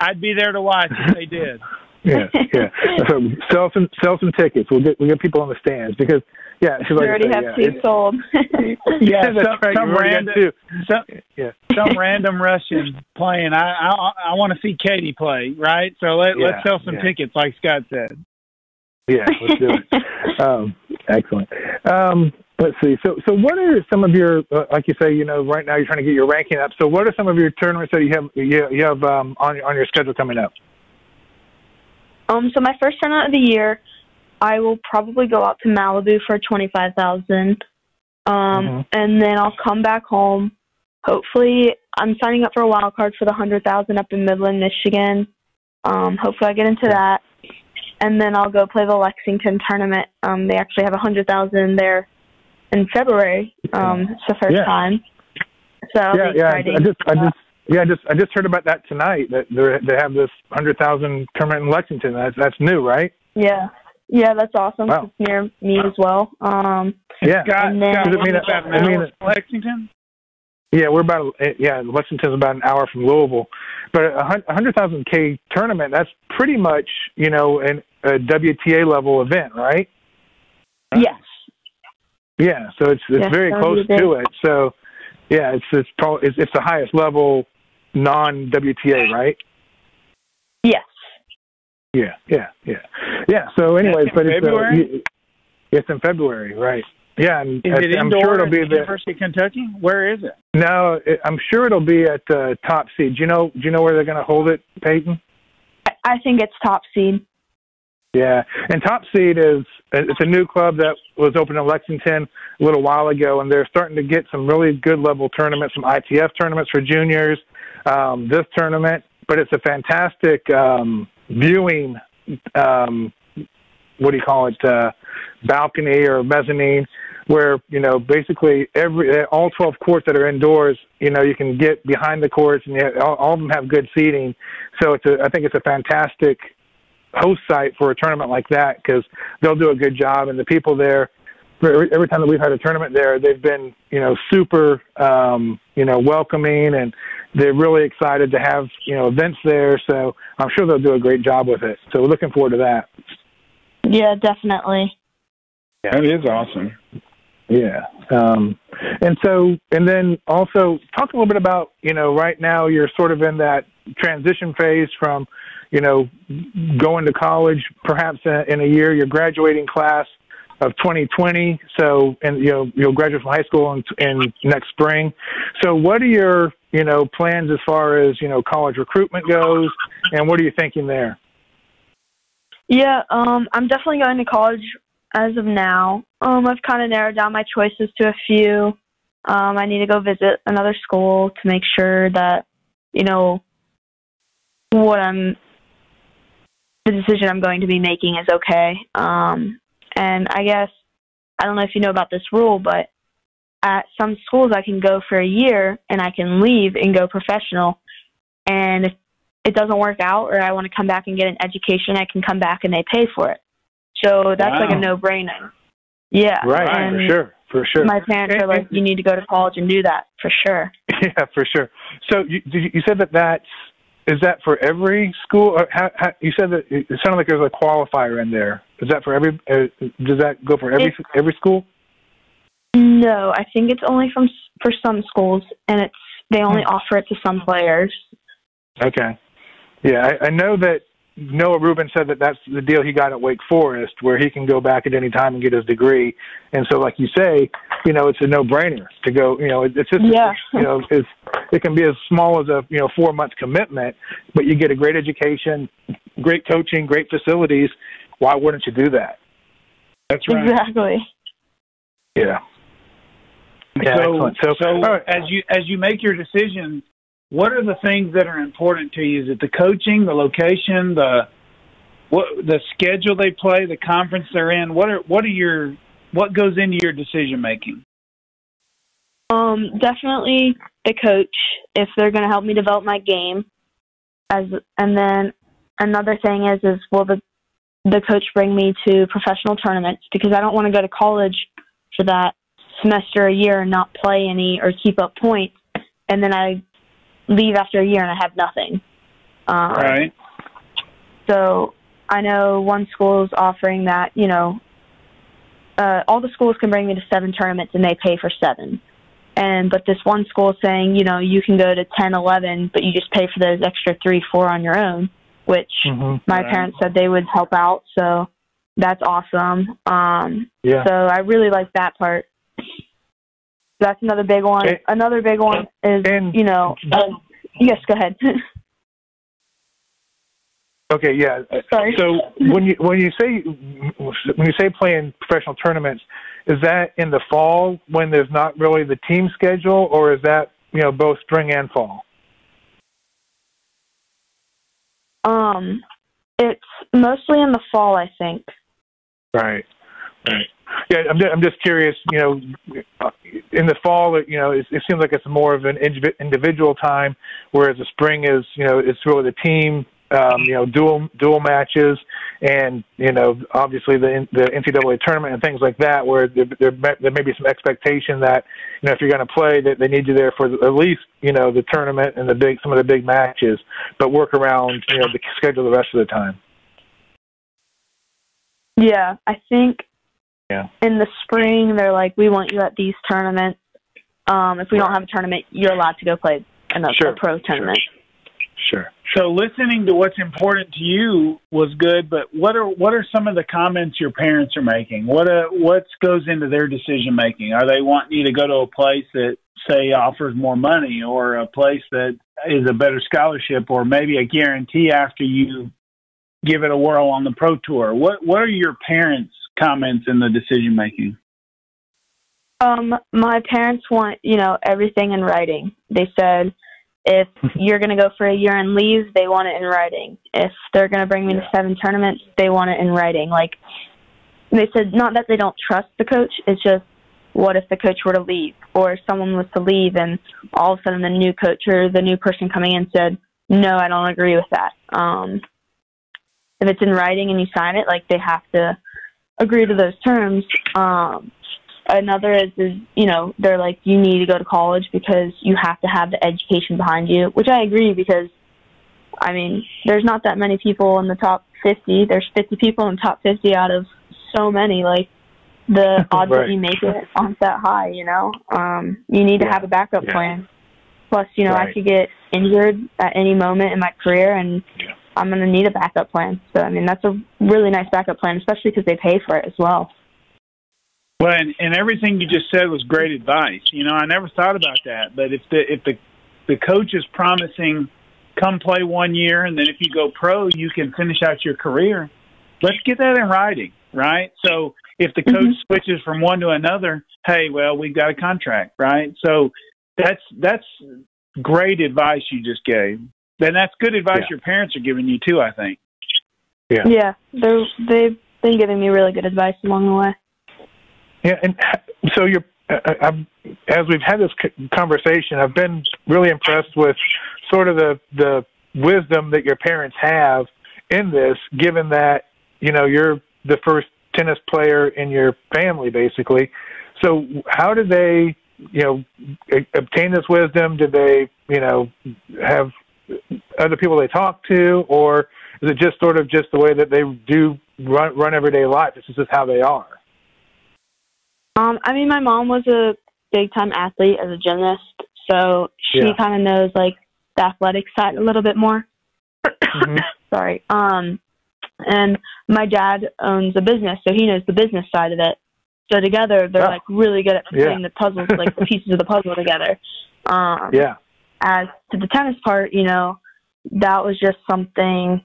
I'd be there to watch if they did. yeah, yeah. So sell some sell some tickets. We'll get we'll get people on the stands because yeah, she's we like I already say, have yeah, two sold. Yeah, some, right. some you random some, Yeah. some random Russian playing. I I, I want to see Katie play, right? So let Yeah, let's sell some yeah. tickets, like Scott said. Yeah, let's do it. um, excellent. Um, let's see. So, so what are some of your, uh, like you say, you know, right now you're trying to get your ranking up. So, what are some of your tournaments that you have you, you have um, on on your schedule coming up? Um, so my first tournament of the year, I will probably go out to Malibu for twenty five thousand. Um, Mhm. and then I'll come back home. Hopefully, I'm signing up for a wild card for the hundred thousand up in Midland, Michigan. Um, hopefully, I get into that, and then I'll go play the Lexington tournament. Um, they actually have a hundred thousand there in February. Um, it's the first Yeah. time, so yeah, yeah. I just, I just, yeah, I just, I just heard about that tonight. That they they have this hundred thousand tournament in Lexington. That's that's new, right? yeah, yeah, that's awesome. Wow. It's near me as well. Um, Yeah. Scott, And then- Scott, Does it mean what that- I mean Malibu, Lexington? Yeah, we're about yeah. Lexington's about an hour from Louisville, but a hundred thousand k tournament. That's pretty much you know an, a WTA level event, right? yes. Yeah, so it's it's Yes, very close be to it. So yeah, it's it's probably it's, it's the highest level non WTA, right? Yes. Yeah, yeah, yeah, yeah. So, anyways, in but it's uh, February? y- it's in February, right? Yeah, and Is at- it I'm sure it'll be the the University of Kentucky? Where is it? no. It, I'm sure it'll be at uh, top seed. Do you know? Do you know where they're going to hold it, Peyton? I, I think it's top seed. Yeah, and Top Seed is it's a new club that was opened in Lexington a little while ago, and they're starting to get some really good level tournaments, some ITF tournaments for juniors. Um, this tournament, but it's a fantastic um, viewing. Um, what do you call it? Uh, balcony or mezzanine, where you know basically every all twelve courts that are indoors, you know you can get behind the courts, and you all, all of them have good seating. So it's a I think it's a fantastic host site for a tournament like that because they'll do a good job and the people there every, every time that we've had a tournament there they've been you know super um you know welcoming and they're really excited to have you know events there so i'm sure they'll do a great job with it so we're looking forward to that Yeah, definitely. Yeah. That is awesome. Yeah. Um, and so, and then also talk a little bit about, you know, right now you're sort of in that transition phase from, you know, going to college, perhaps in, a year, your graduating class of 2020. So, and, you know, you'll graduate from high school in, in next spring. So what are your, you know, plans as far as, you know, college recruitment goes? And what are you thinking there? Yeah, um, I'm definitely going to college as of now. Um, I've kind of narrowed down my choices to a few. Um, I need to go visit another school to make sure that, you know, what I'm, the decision I'm going to be making is okay. Um, and I guess, I don't know if you know about this rule, but at some schools I can go for a year and I can leave and go professional. And if it doesn't work out or I want to come back and get an education, I can come back and they pay for it. So that's like a no brainer. Yeah. Right. And for sure. For sure. my parents are like, you need to go to college and do that for sure. Yeah, for sure. So you you, you said that that's is that for every school? Or how, how, you said that it sounded like there's a qualifier in there. Is that for every? Uh, does that go for every It's- every school? No, I think it's only from for some schools, and it's they only Hmm. offer it to some players. Okay. Yeah, I, I know that Noah Rubin said that that's the deal he got at Wake Forest, where he can go back at any time and get his degree. And so, like you say, you know, it's a no-brainer to go. You know, it, it's just Yeah. you know, it's it can be as small as a you know four month commitment, but you get a great education, great coaching, great facilities. Why wouldn't you do that? That's right. Exactly. Yeah. Yeah, so, excellent. So, so all right. as you as you make your decision, what are the things that are important to you? Is it the coaching, the location, the what the schedule they play, the conference they're in? What are what are your what goes into your decision making? Um, definitely the coach if they're going to help me develop my game. As and then another thing is is will the the coach bring me to professional tournaments because I don't want to go to college for that semester a year and not play any or keep up points, and then I leave after a year and I have nothing. Um, Right. So I know one school is offering that, you know, uh, all the schools can bring me to seven tournaments and they pay for seven. And but this one school is saying, you know, you can go to ten, eleven, but you just pay for those extra three, four on your own, which Mhm. my Right. parents said they would help out. So that's awesome. Um, Yeah. so I really like that part. That's another big one. Okay. Another big one is, And- you know, uh, yes, go ahead. Okay, yeah. Sorry. So when you when you say when you say playing professional tournaments, is that in the fall when there's not really the team schedule, or is that you know both spring and fall? Um, it's mostly in the fall, I think. Right. Right. Yeah, I'm just, I'm just curious. You know, in the fall, you know, it, it seems like it's more of an individual time, whereas the spring is, you know, it's really the team. Um, you know, dual dual matches, and you know, obviously the the NCAA tournament and things like that, where there there, may- there may be some expectation that you know if you're going to play, that they need you there for at least you know the tournament and the big some of the big matches, but work around you know the schedule the rest of the time. Yeah, I think Yeah. in the spring they're like, we want you at these tournaments. Um, if we don't have a tournament, you're allowed to go play in a, Sure, pro tournament. Sure. So listening to what's important to you was good, but what are what are some of the comments your parents are making? What uh, what goes into their decision making? Are they wanting you to go to a place that say offers more money, or a place that is a better scholarship, or maybe a guarantee after you give it a whirl on the pro tour? What what are your parents' comments in the decision making? Um, my parents want, you know, everything in writing. They said if you're going to go for a year and leave, they want it in writing. If they're going to bring me to seven tournaments, they want it in writing. Like they said, not that they don't trust the coach. It's just what if the coach were to leave, or someone was to leave, and all of a sudden the new coach or the new person coming in said, "No, I don't agree with that." Um, if it's in writing and you sign it, like they have to agree to those terms. Um, another is is you know they're like you need to go to college because you have to have the education behind you which i agree because i mean there's not that many people in the top 50 there's 50 people in the top 50 out of so many like the odds Right. that you make it aren't that high you know um you need to Yeah. have a backup Yeah. plan plus you know i could get injured at any moment in my career and Yeah. i'm going to need a backup plan so i mean that's a really nice backup plan especially because they pay for it as well Well, and, and everything you just said was great advice. You know, I never thought about that. But if the if the the coach is promising, come play one year, and then if you go pro, you can finish out your career. Let's get that in writing, right? So if the coach Mhm. switches from one to another, hey, well, we've got a contract, right? So that's that's great advice you just gave. Then that's good advice Yeah. your parents are giving you too. I think. Yeah. Yeah, they're they've been giving me really good advice along the way. Yeah, and so you're. Uh, I'm, as we've had this conversation, I've been really impressed with sort of the the wisdom that your parents have in this, given that you know you're the first tennis player in your family, basically. So, how did they, you know, obtain this wisdom? Did they, you know, have other people they talk to, or is it just sort of just the way that they do run run everyday life? This is just how they are. Um, I mean, my mom was a big time athlete as a gymnast, so she Yeah. kind of knows like the athletic side a little bit more. Mhm. Sorry. Um, and my dad owns a business, so he knows the business side of it. So together, they're Oh. like really good at Yeah. putting the puzzles, like the pieces of the puzzle together. Um, Yeah. as to the tennis part, you know, that was just something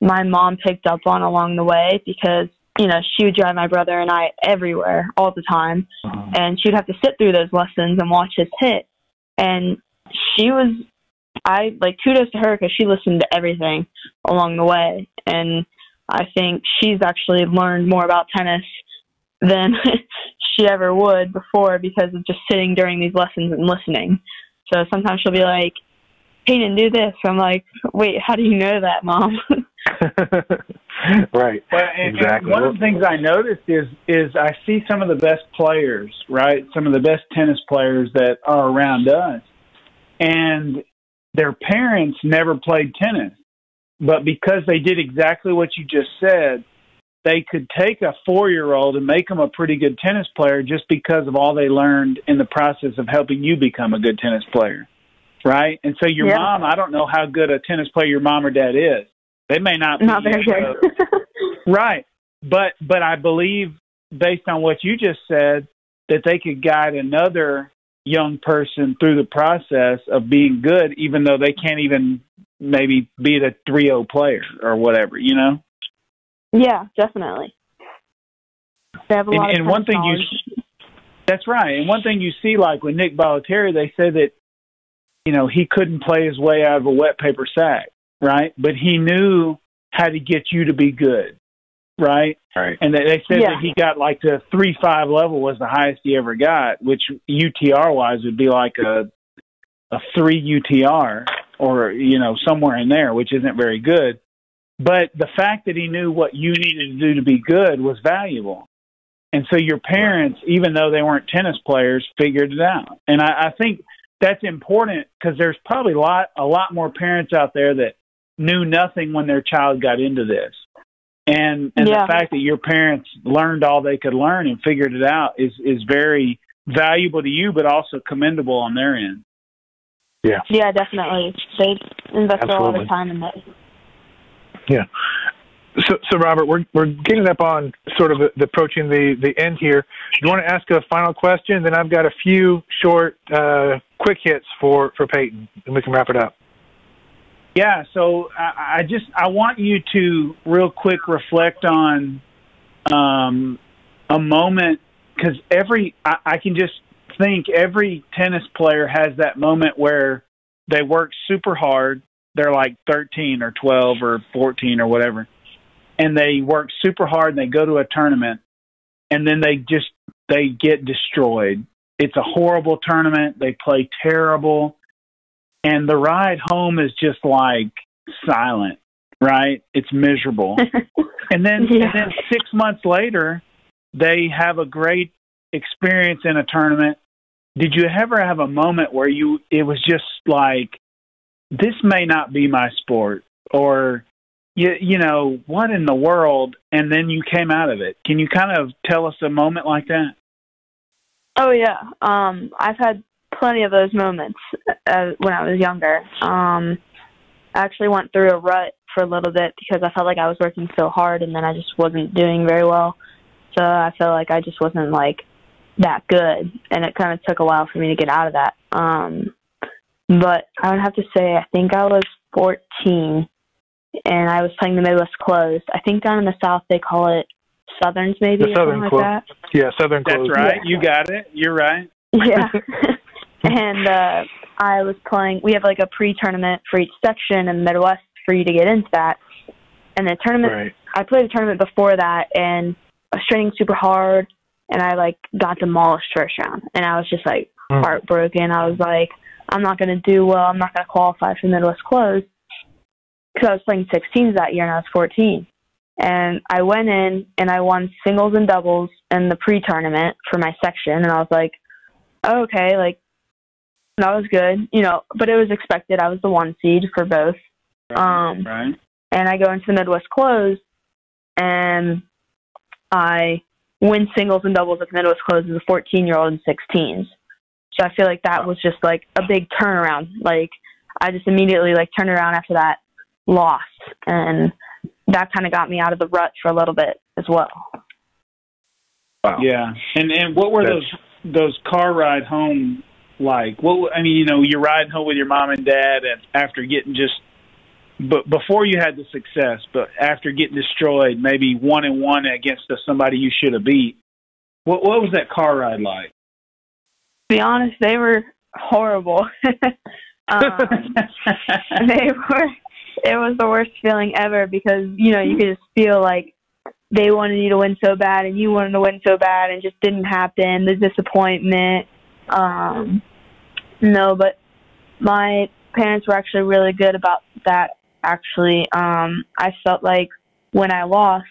my mom picked up on along the way because, you know, she would drive my brother and I everywhere all the time. Uh-huh. And she'd have to sit through those lessons and watch us hit. And she was, I like kudos to her because she listened to everything along the way. And I think she's actually learned more about tennis than she ever would before because of just sitting during these lessons and listening. So sometimes she'll be like, Peyton, do this. I'm like, wait, how do you know that, mom? right. But and, exactly. And one of the things I noticed is is I see some of the best players, right? Some of the best tennis players that are around us, and their parents never played tennis, but because they did exactly what you just said, they could take a four year old and make them a pretty good tennis player just because of all they learned in the process of helping you become a good tennis player. Right? And so your Yeah. mom, I don't know how good a tennis player your mom or dad is. They may not be Not very uh. Right. But but I believe based on what you just said that they could guide another young person through the process of being good even though they can't even maybe be a 3-0 player or whatever, you know? yeah, definitely. They have a And, lot of and one thing you. That's right. And one thing you see like with Nick Bollettieri, they say that you know, he couldn't play his way out of a wet paper sack, right? But he knew how to get you to be good, right? Right. And they, they said Yeah. that he got like the three five level was the highest he ever got, which UTR wise would be like a a three UTR or you know somewhere in there, which isn't very good. But the fact that he knew what you needed to do to be good was valuable. And so your parents, even though they weren't tennis players, figured it out. And I, I think that's important because there's probably a lot a lot more parents out there that knew nothing when their child got into this. And and Yeah. the fact that your parents learned all they could learn and figured it out is is very valuable to you, but also commendable on their end. Yeah, Yeah, definitely. They invested a lot of time in that. Yeah. So, so Robert, we're we're getting up on sort of the, the approaching the the end here. Do you want to ask a final question? Then I've got a few short, uh, quick hits for for Peyton, and we can wrap it up. Yeah, so I, I just I want you to real quick reflect on um, a moment because every I, I can just think every tennis player has that moment where they work super hard. They're like 13 or 12 or 14 or whatever, and they work super hard and they go to a tournament, and then they just they get destroyed. It's a horrible tournament. They play terrible and the ride home is just like silent, right? It's miserable. and then Yeah. and then 6 months later, they have a great experience in a tournament. Did you ever have a moment where you it was just like this may not be my sport or you you know, what in the world and then you came out of it. Can you kind of tell us a moment like that? Oh yeah, um, I've had plenty of those moments uh, when I was younger. Um, I actually went through a rut for a little bit because I felt like I was working so hard and then I just wasn't doing very well. So I felt like I just wasn't like that good, and it kind of took a while for me to get out of that. Um, but I would have to say I think I was 14, and I was playing the Midwest Closed. I think down in the South they call it Southerns, maybe The Southern something Club. like. Yeah, Southern Closed. That's Close. right. You got it. You're right. yeah. and uh I was playing we have like a pre tournament for each section in the Midwest for you to get into that. And the tournament Right. I played a tournament before that and I was training super hard and I like got demolished first round and I was just like Hmm. heartbroken. I was like, I'm not gonna do well, I'm not gonna qualify for Midwest close because I was playing sixteens that year and I was fourteen. And I went in and I won singles and doubles in the pre tournament for my section and I was like, oh, okay, like that was good, you know, but it was expected. I was the one seed for both. Um, right. and I go into the Midwest Close, and I win singles and doubles at the Midwest Close as a 14 year old and 16s. So I feel like that was just like a big turnaround. Like I just immediately like turned around after that loss, and that kind of got me out of the rut for a little bit as well. Wow. Yeah, and and what were That's- those those car ride home like? What I mean, you know, you're riding home with your mom and dad, and after getting just, but before you had the success, but after getting destroyed, maybe one and one against somebody you should have beat. What what was that car ride like? To be honest, they were horrible. um, they were it was the worst feeling ever because you know you could just feel like they wanted you to win so bad and you wanted to win so bad and just didn't happen the disappointment um no but my parents were actually really good about that actually um i felt like when I lost,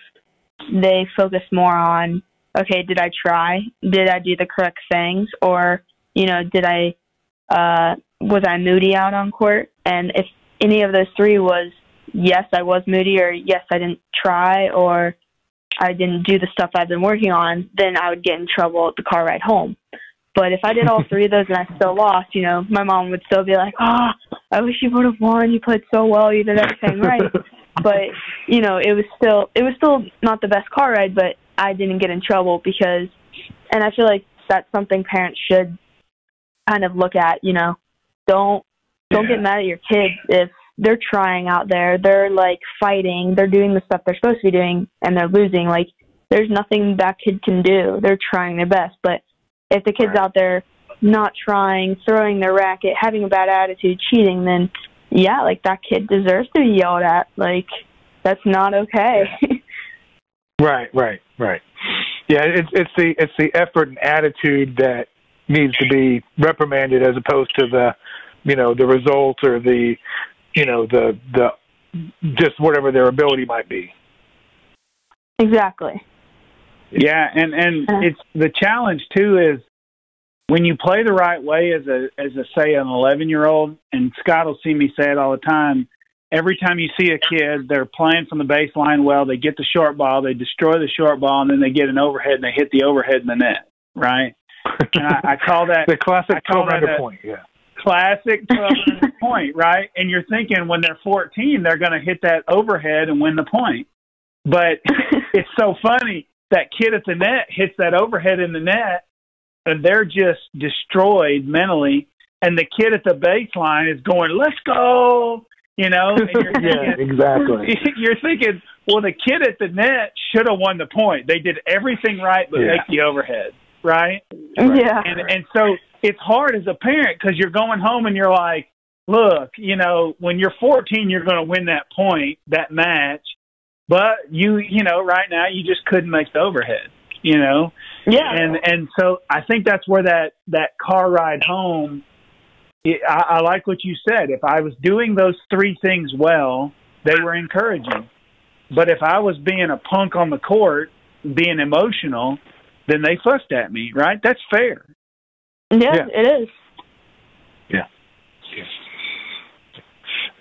they focused more on okay, did I try? Did I do the correct things? Or, you know, did I, uh, was I moody out on court? And if any of those three was yes, I was moody, or yes, I didn't try, or I didn't do the stuff I've been working on, then I would get in trouble at the car ride home. But if I did all three of those and I still lost, you know, my mom would still be like, "Ah, oh, I wish you would have won. You played so well. You did everything right." but you know, it was still it was still not the best car ride, but I didn't get in trouble because, and I feel like that's something parents should kind of look at. You know, don't don't yeah. get mad at your kids if they're trying out there. They're like fighting. They're doing the stuff they're supposed to be doing, and they're losing. Like there's nothing that kid can do. They're trying their best, but if the kid's right. out there not trying, throwing their racket, having a bad attitude, cheating, then yeah, like that kid deserves to be yelled at. Like that's not okay. right, right, right. Yeah, it's it's the it's the effort and attitude that needs to be reprimanded as opposed to the you know the result or the you know the the just whatever their ability might be. Exactly. Yeah, and and uh-huh. it's the challenge too is when you play the right way as a as a say an 11 year old and Scott will see me say it all the time every time you see a kid they're playing from the baseline well they get the short ball they destroy the short ball and then they get an overhead and they hit the overhead in the net right? And I, I call that the classic 12 point yeah. classic 12 point right? And you're thinking when they're 14 they're going to hit that overhead and win the point. But it's so funny that kid at the net hits that overhead in the net and they're just destroyed mentally. And the kid at the baseline is going, "Let's go!" You know, thinking, yeah, exactly. You're thinking, well, the kid at the net should have won the point. They did everything right, but yeah. make the overhead, right? Yeah. And and so it's hard as a parent because you're going home and you're like, look, you know, when you're 14, you're going to win that point, that match, but you, you know, right now you just couldn't make the overhead, you know. Yeah. And and so I think that's where that that car ride home. It, I, I like what you said. If I was doing those three things well, they were encouraging. But if I was being a punk on the court, being emotional, then they fussed at me. Right? That's fair. Yeah, yeah. it is. Yeah. yeah.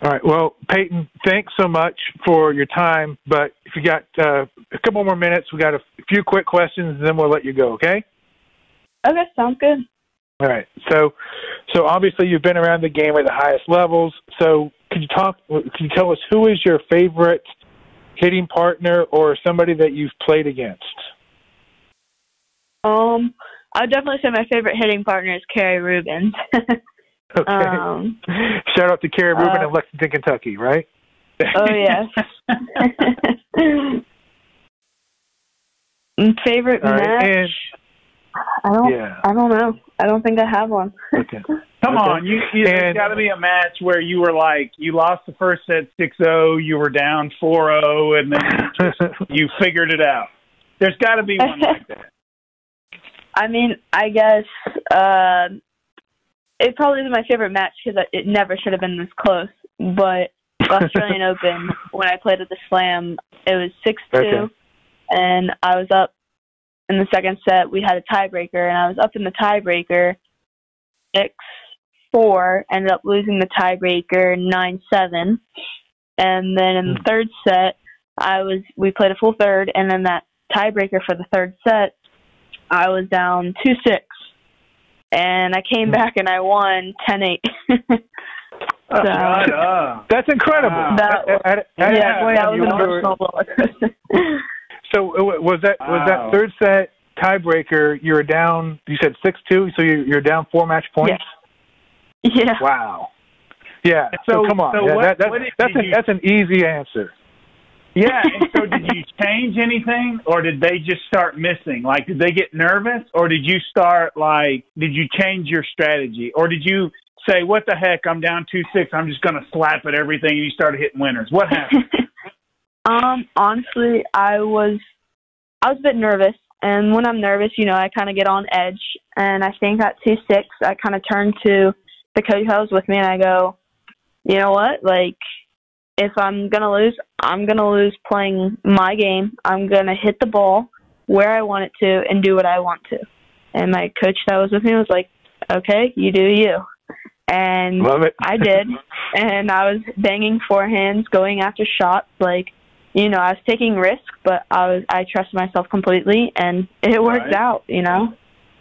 All right. Well, Peyton, thanks so much for your time. But if you got uh, a couple more minutes, we got a few quick questions, and then we'll let you go. Okay. Okay. Sounds good. All right. So, so obviously you've been around the game at the highest levels. So, could you talk? Could you tell us who is your favorite hitting partner or somebody that you've played against? Um, I would definitely say my favorite hitting partner is Carrie Rubens. Okay. Um, Shout out to Carrie Rubin uh, in Lexington, Kentucky, right? Oh yes. Favorite right, match? And, I don't. Yeah. I don't know. I don't think I have one. Okay. Come okay. on, you. you there's got to be a match where you were like, you lost the first set 6-0, you were down 4-0, and then you, you figured it out. There's got to be one like that. I mean, I guess uh, it probably is my favorite match because it never should have been this close. But the Australian Open, when I played at the Slam, it was six two, okay. and I was up in the second set. We had a tiebreaker, and I was up in the tiebreaker six four. Ended up losing the tiebreaker nine seven, and then in the hmm. third set, I was we played a full third, and then that tiebreaker for the third set, I was down two six and I came back and I won 10-8. so, uh, that's incredible. Wow. That, I, I, I, yeah, that was an emotional blow. so was that was that third set tiebreaker? You were down. You said six two, so you're, you're down four match points. Yeah. yeah. Wow. Yeah. So, so come on. So yeah, what, that, that, that's an, you, that's an easy answer. Yeah. And so, did you change anything, or did they just start missing? Like, did they get nervous, or did you start like, did you change your strategy, or did you say, "What the heck? I'm down two six. I'm just going to slap at everything," and you started hitting winners? What happened? um, honestly, I was, I was a bit nervous, and when I'm nervous, you know, I kind of get on edge, and I think at two six, I kind of turn to the coach who was with me, and I go, you know what, like if I'm gonna lose, I'm gonna lose playing my game. I'm gonna hit the ball where I want it to and do what I want to. And my coach that was with me was like, "Okay, you do you." And. I did, and I was banging forehands, going after shots. Like, you know, I was taking risks, but I was I trusted myself completely, and it worked Right. out. You know,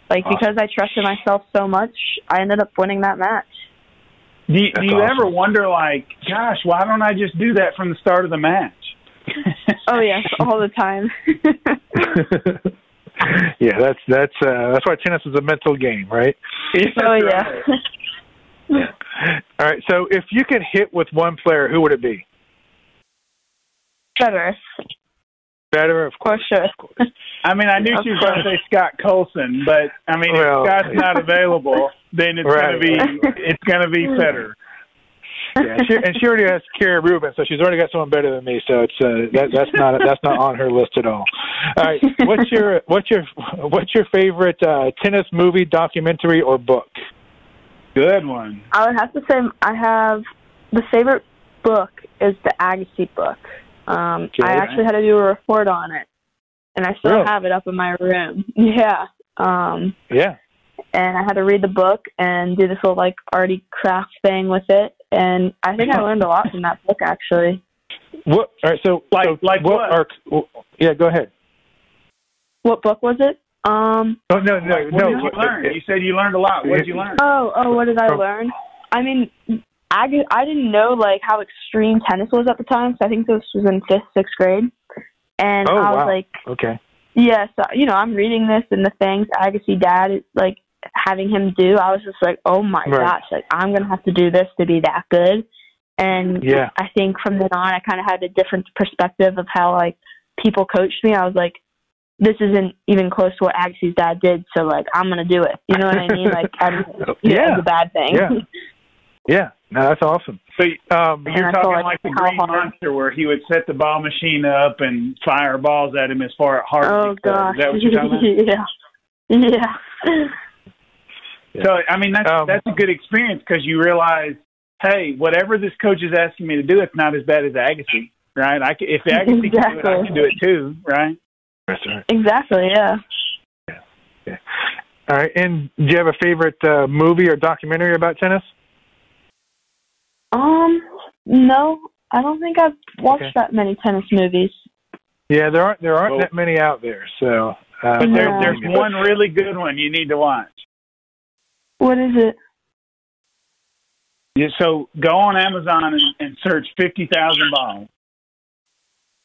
like Awesome. because I trusted myself so much, I ended up winning that match. Do you, do you awesome. ever wonder, like, gosh, why don't I just do that from the start of the match? Oh yes, all the time. yeah, that's that's uh, that's why tennis is a mental game, right? oh yeah. All right. So if you could hit with one player, who would it be? Federer, Federer, of for sure. I mean, I knew she was going to say Scott Colson, but I mean, Well- if Scott's not available, then it's Right. going to be it's going to be Federer. Yeah, she, and she already has Kara Rubin, so she's already got someone better than me. So it's uh, that, that's not that's not on her list at all. All right, what's your what's your what's your favorite uh, tennis movie, documentary, or book? Good one. I would have to say I have the favorite book is the Agassi book. Um, Okay. I actually had to do a report on it, and I still Really? have it up in my room. Yeah. Um, Yeah. and I had to read the book and do this little like arty craft thing with it, and I think I learned a lot from that book actually. What? All right. So Like- so like what? Are, yeah. Go ahead. What book was it? Um. Oh no no What no. did you learn? You said you learned a lot. What did you learn? Oh, oh, what did I learn? I mean, I, di- I didn't know like how extreme tennis was at the time. So I think this was in fifth, sixth grade, and Oh, I was wow. like, Okay. yeah, so you know, I'm reading this and the things Agassi dad is like having him do. I was just like, oh my Right. gosh, like I'm gonna have to do this to be that good. And Yeah. I think from then on, I kind of had a different perspective of how like people coached me. I was like, this isn't even close to what Agassi's dad did, so like I'm gonna do it. You know what I mean? Like, I didn't, you know, Yeah. it's a bad thing. Yeah. Yeah. No, that's awesome. So Um, you're talking like like the how Green hard- Monster, where he would set the ball machine up and fire balls at him as far hard as oh he could. gosh. Is that what you're talking about? yeah. Yeah. So I mean that's Um, that's a good experience because you realize, hey, whatever this coach is asking me to do, it's not as bad as Agassi, right? I can, if Agassi can do it, I Exactly. can do it too, right? that's all right. Exactly. Yeah. All right. And do you have a favorite uh, movie or documentary about tennis? Um. No, I don't think I've watched Okay. that many tennis movies. Yeah, there aren't there aren't Well- that many out there. So, uh, But there, there's one really good one you need to watch. What is it? Yeah, so go on Amazon and, and search fifty thousand balls.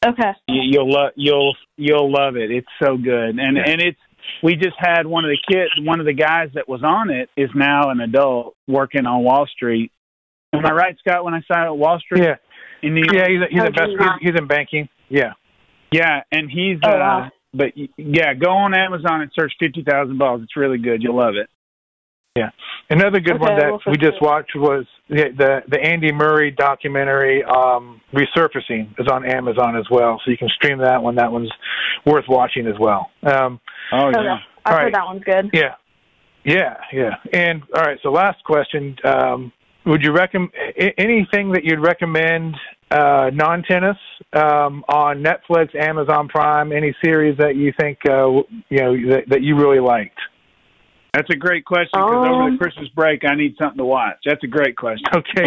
Okay. You, you'll love you'll you'll love it. It's so good, and Yeah. and it's we just had one of the kids, one of the guys that was on it is now an adult working on Wall Street. Am I right, Scott? When I saw it at Wall Street yeah, in New York, yeah, he's a, he's Oh, invest, geez. he's, he's in banking. Yeah. yeah, and he's Oh, uh, wow. but yeah, go on Amazon and search fifty thousand balls. It's really good. You'll love it. Yeah, another good Okay, one that well, for we just sure. watched was the, the the Andy Murray documentary, um, Resurfacing, is on Amazon as well. So you can stream that one. That one's worth watching as well. Um, Oh Okay. yeah. I've All right. heard that one's good. yeah, yeah, yeah. And all right. So last question: um, Would you recommend anything that you'd recommend uh, non-tennis um, on Netflix, Amazon Prime? Any series that you think uh, you know that, that you really liked? That's a great question because over Um, the Christmas break, I need something to watch. That's a great question. Okay.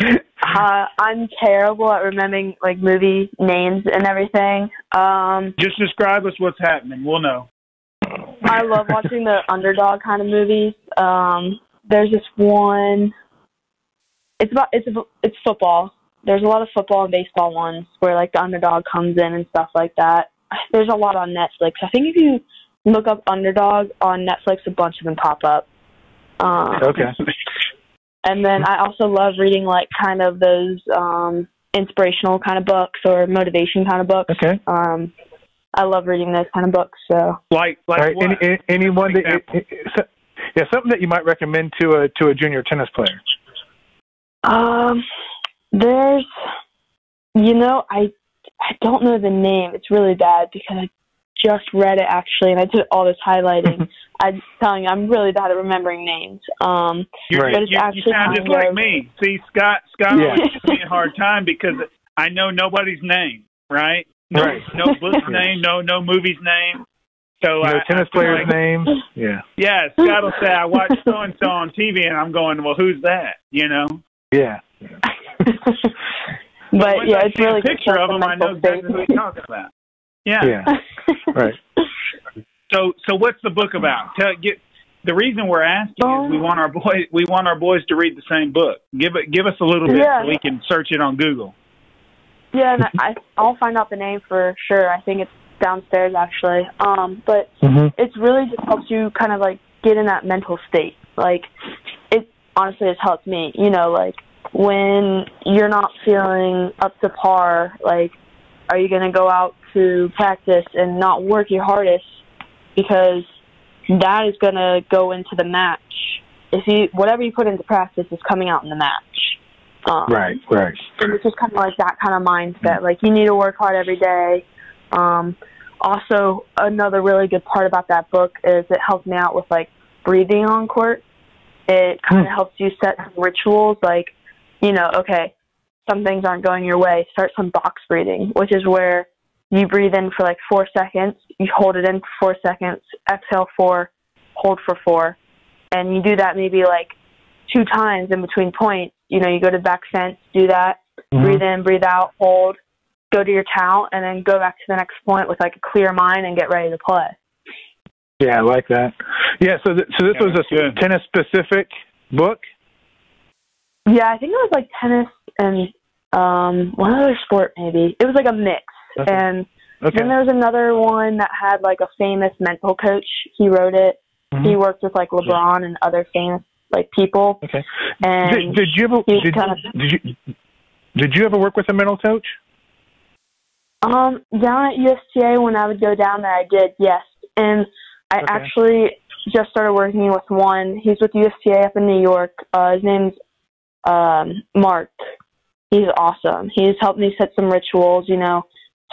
uh, I'm terrible at remembering like movie names and everything. Um, Just describe us what's happening. We'll know. I love watching the underdog kind of movies. Um, there's this one. It's about it's it's football. There's a lot of football and baseball ones where like the underdog comes in and stuff like that. There's a lot on Netflix. I think if you look up underdog on Netflix, a bunch of them pop up. Um, okay. And then I also love reading like kind of those um, inspirational kind of books or motivation kind of books. Okay. Um, I love reading those kind of books. So Like like All right. what? Any, any, anyone that Example. so- yeah, something that you might recommend to a to a junior tennis player. Um, there's, you know, I I don't know the name. It's really bad because I just read it actually, and I did all this highlighting. I'm telling you, I'm really bad at remembering names. Um, You're, Right. but it's you, you sound just like of- me. See, Scott, Scott Yeah. gives me a hard time because I know nobody's name, right? No, Right. no book's name, no no movie's name. So No I, tennis I players' like, names. Yeah. Yeah, Scott will say I watched so and so on TV, and I'm going, well, who's that? You know. Yeah. but Once yeah, I it's see really a picture of him. I know mental exactly who you're talking about. Yeah. Yeah. Right. So so what's the book about? Tell get the reason we're asking is we want our boys we want our boys to read the same book. Give it give us a little bit Yeah. so we can search it on Google. Yeah, and I I'll find out the name for sure. I think it's downstairs actually. Um, but Mm-hmm. it's really just helps you kind of like get in that mental state. Like it honestly has helped me. You know, like when you're not feeling up to par, like are you going to go out to practice and not work your hardest because that is going to go into the match. If you whatever you put into practice is coming out in the match. Um, Right. Right. and it's just kind of like that kind of mindset. Like you need to work hard every day. Um, also, another really good part about that book is it helps me out with like breathing on court. It kind of helps you set some rituals, like you know, okay, some things aren't going your way. Start some box breathing, which is where you breathe in for like four seconds, you hold it in for four seconds, exhale four, hold for four, and you do that maybe like two times in between points. You know, you go to the back fence, do that, Mm-hmm. breathe in, breathe out, hold, go to your towel, and then go back to the next point with like a clear mind and get ready to play. Yeah, I like that. Yeah. So, th- so this Yeah, was a good. tennis specific book. Yeah, I think it was like tennis and um one other sport maybe. It was like a mix. Okay. And Okay. then there was another one that had like a famous mental coach. He wrote it. Mhm. He worked with like LeBron and other famous like people. Okay. And Did, did you ever did, kind of- did you did you ever work with a mental coach? Um, down at USTA when I would go down there, I did yes, and I Okay. actually just started working with one. He's with USTA up in New York. Uh, his name's um, Mark. He's awesome. He's helped me set some rituals. You know,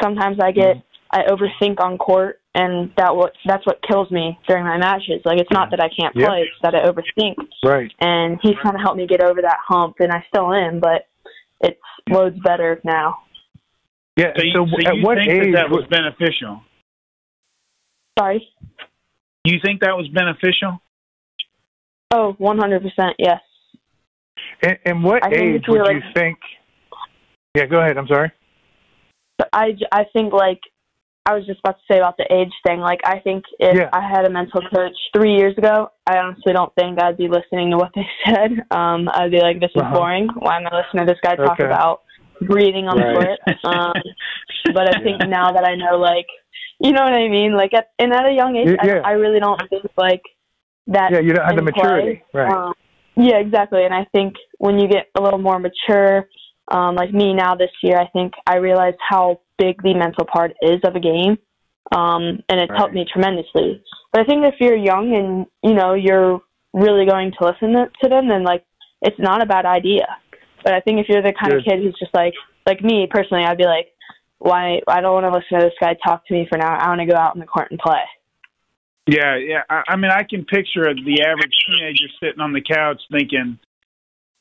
sometimes I get I overthink on court, and that what that's what kills me during my matches. Like it's not that I can't Yep. play; it's that I overthink. Right. And he's kind of helped me get over that hump, and I still am, but it's loads better now. Yeah. So, you, so, so at you what think age? that, that was was- beneficial? Sorry. You think that was beneficial? Oh, one hundred percent, yes. and, and what I think age if you're would you think? Yeah. Go ahead. I'm sorry. But I, j- I think like I was just about to say about the age thing. Like I think if Yeah. I had a mental coach three years ago, I honestly don't think I'd be listening to what they said. Um, I'd be like, this is Uh-huh. boring. Why am I listening to this guy talk Okay. about breathing on Right. the foot? Um, but I think now that I know, like, you know what I mean? Like, at, and at a young age, yeah. I, I really don't think like that. Yeah. You don't have the in play. maturity. Right. Um, yeah, exactly. And I think when you get a little more mature, um, like me now this year, I think I realized how big the mental part is of a game. Um, and it's helped me tremendously. But I think if you're young and, you know, you're really going to listen to, to them, then like, it's not a bad idea. But I think if you're the kind of kid who's just like, like me personally, I'd be like, why, I don't want to listen to this guy talk to me for now. I want to go out in the court and play. Yeah, yeah. I, I mean, I can picture the average teenager sitting on the couch thinking,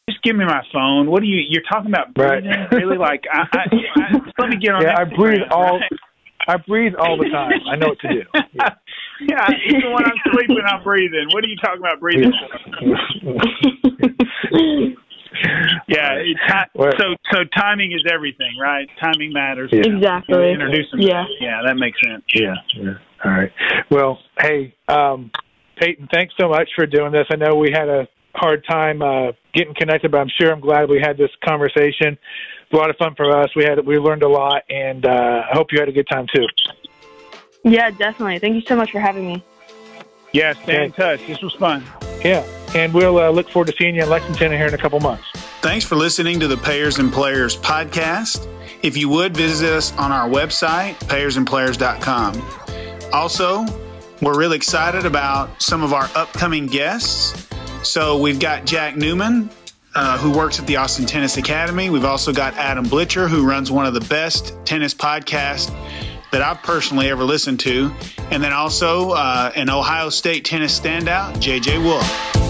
"Just give me my phone. What are you? You're talking about Right. breathing? Really? Like, I, I, I, let me get on. Yeah, I Instagram, breathe all- right? I breathe all the time. I know what to do. Yeah. yeah, even when I'm sleeping, I'm breathing. What are you talking about breathing? Yeah, it, ti- so so timing is everything, right? Timing matters. Yeah. exactly. Introduce them. Yeah. yeah, that makes sense. Yeah, yeah. All right. Well, hey, um, Peyton, thanks so much for doing this. I know we had a hard time uh, getting connected, but I'm sure I'm glad we had this conversation. It's a lot of fun for us. We had we learned a lot, and uh, I hope you had a good time too. Yeah, definitely. Thank you so much for having me. Yeah, stay in touch. This was fun. Yeah, and we'll uh, look forward to seeing you in Lexington here in a couple months. Thanks for listening to the Payers and Players podcast. If you would visit us on our website, payersandplayers.com. Also, we're really excited about some of our upcoming guests. So we've got Jack Newman, uh, who works at the Austin Tennis Academy. We've also got Adam Blicher, who runs one of the best tennis podcasts that I've personally ever listened to. And then also uh, an Ohio State tennis standout, JJ Wolf.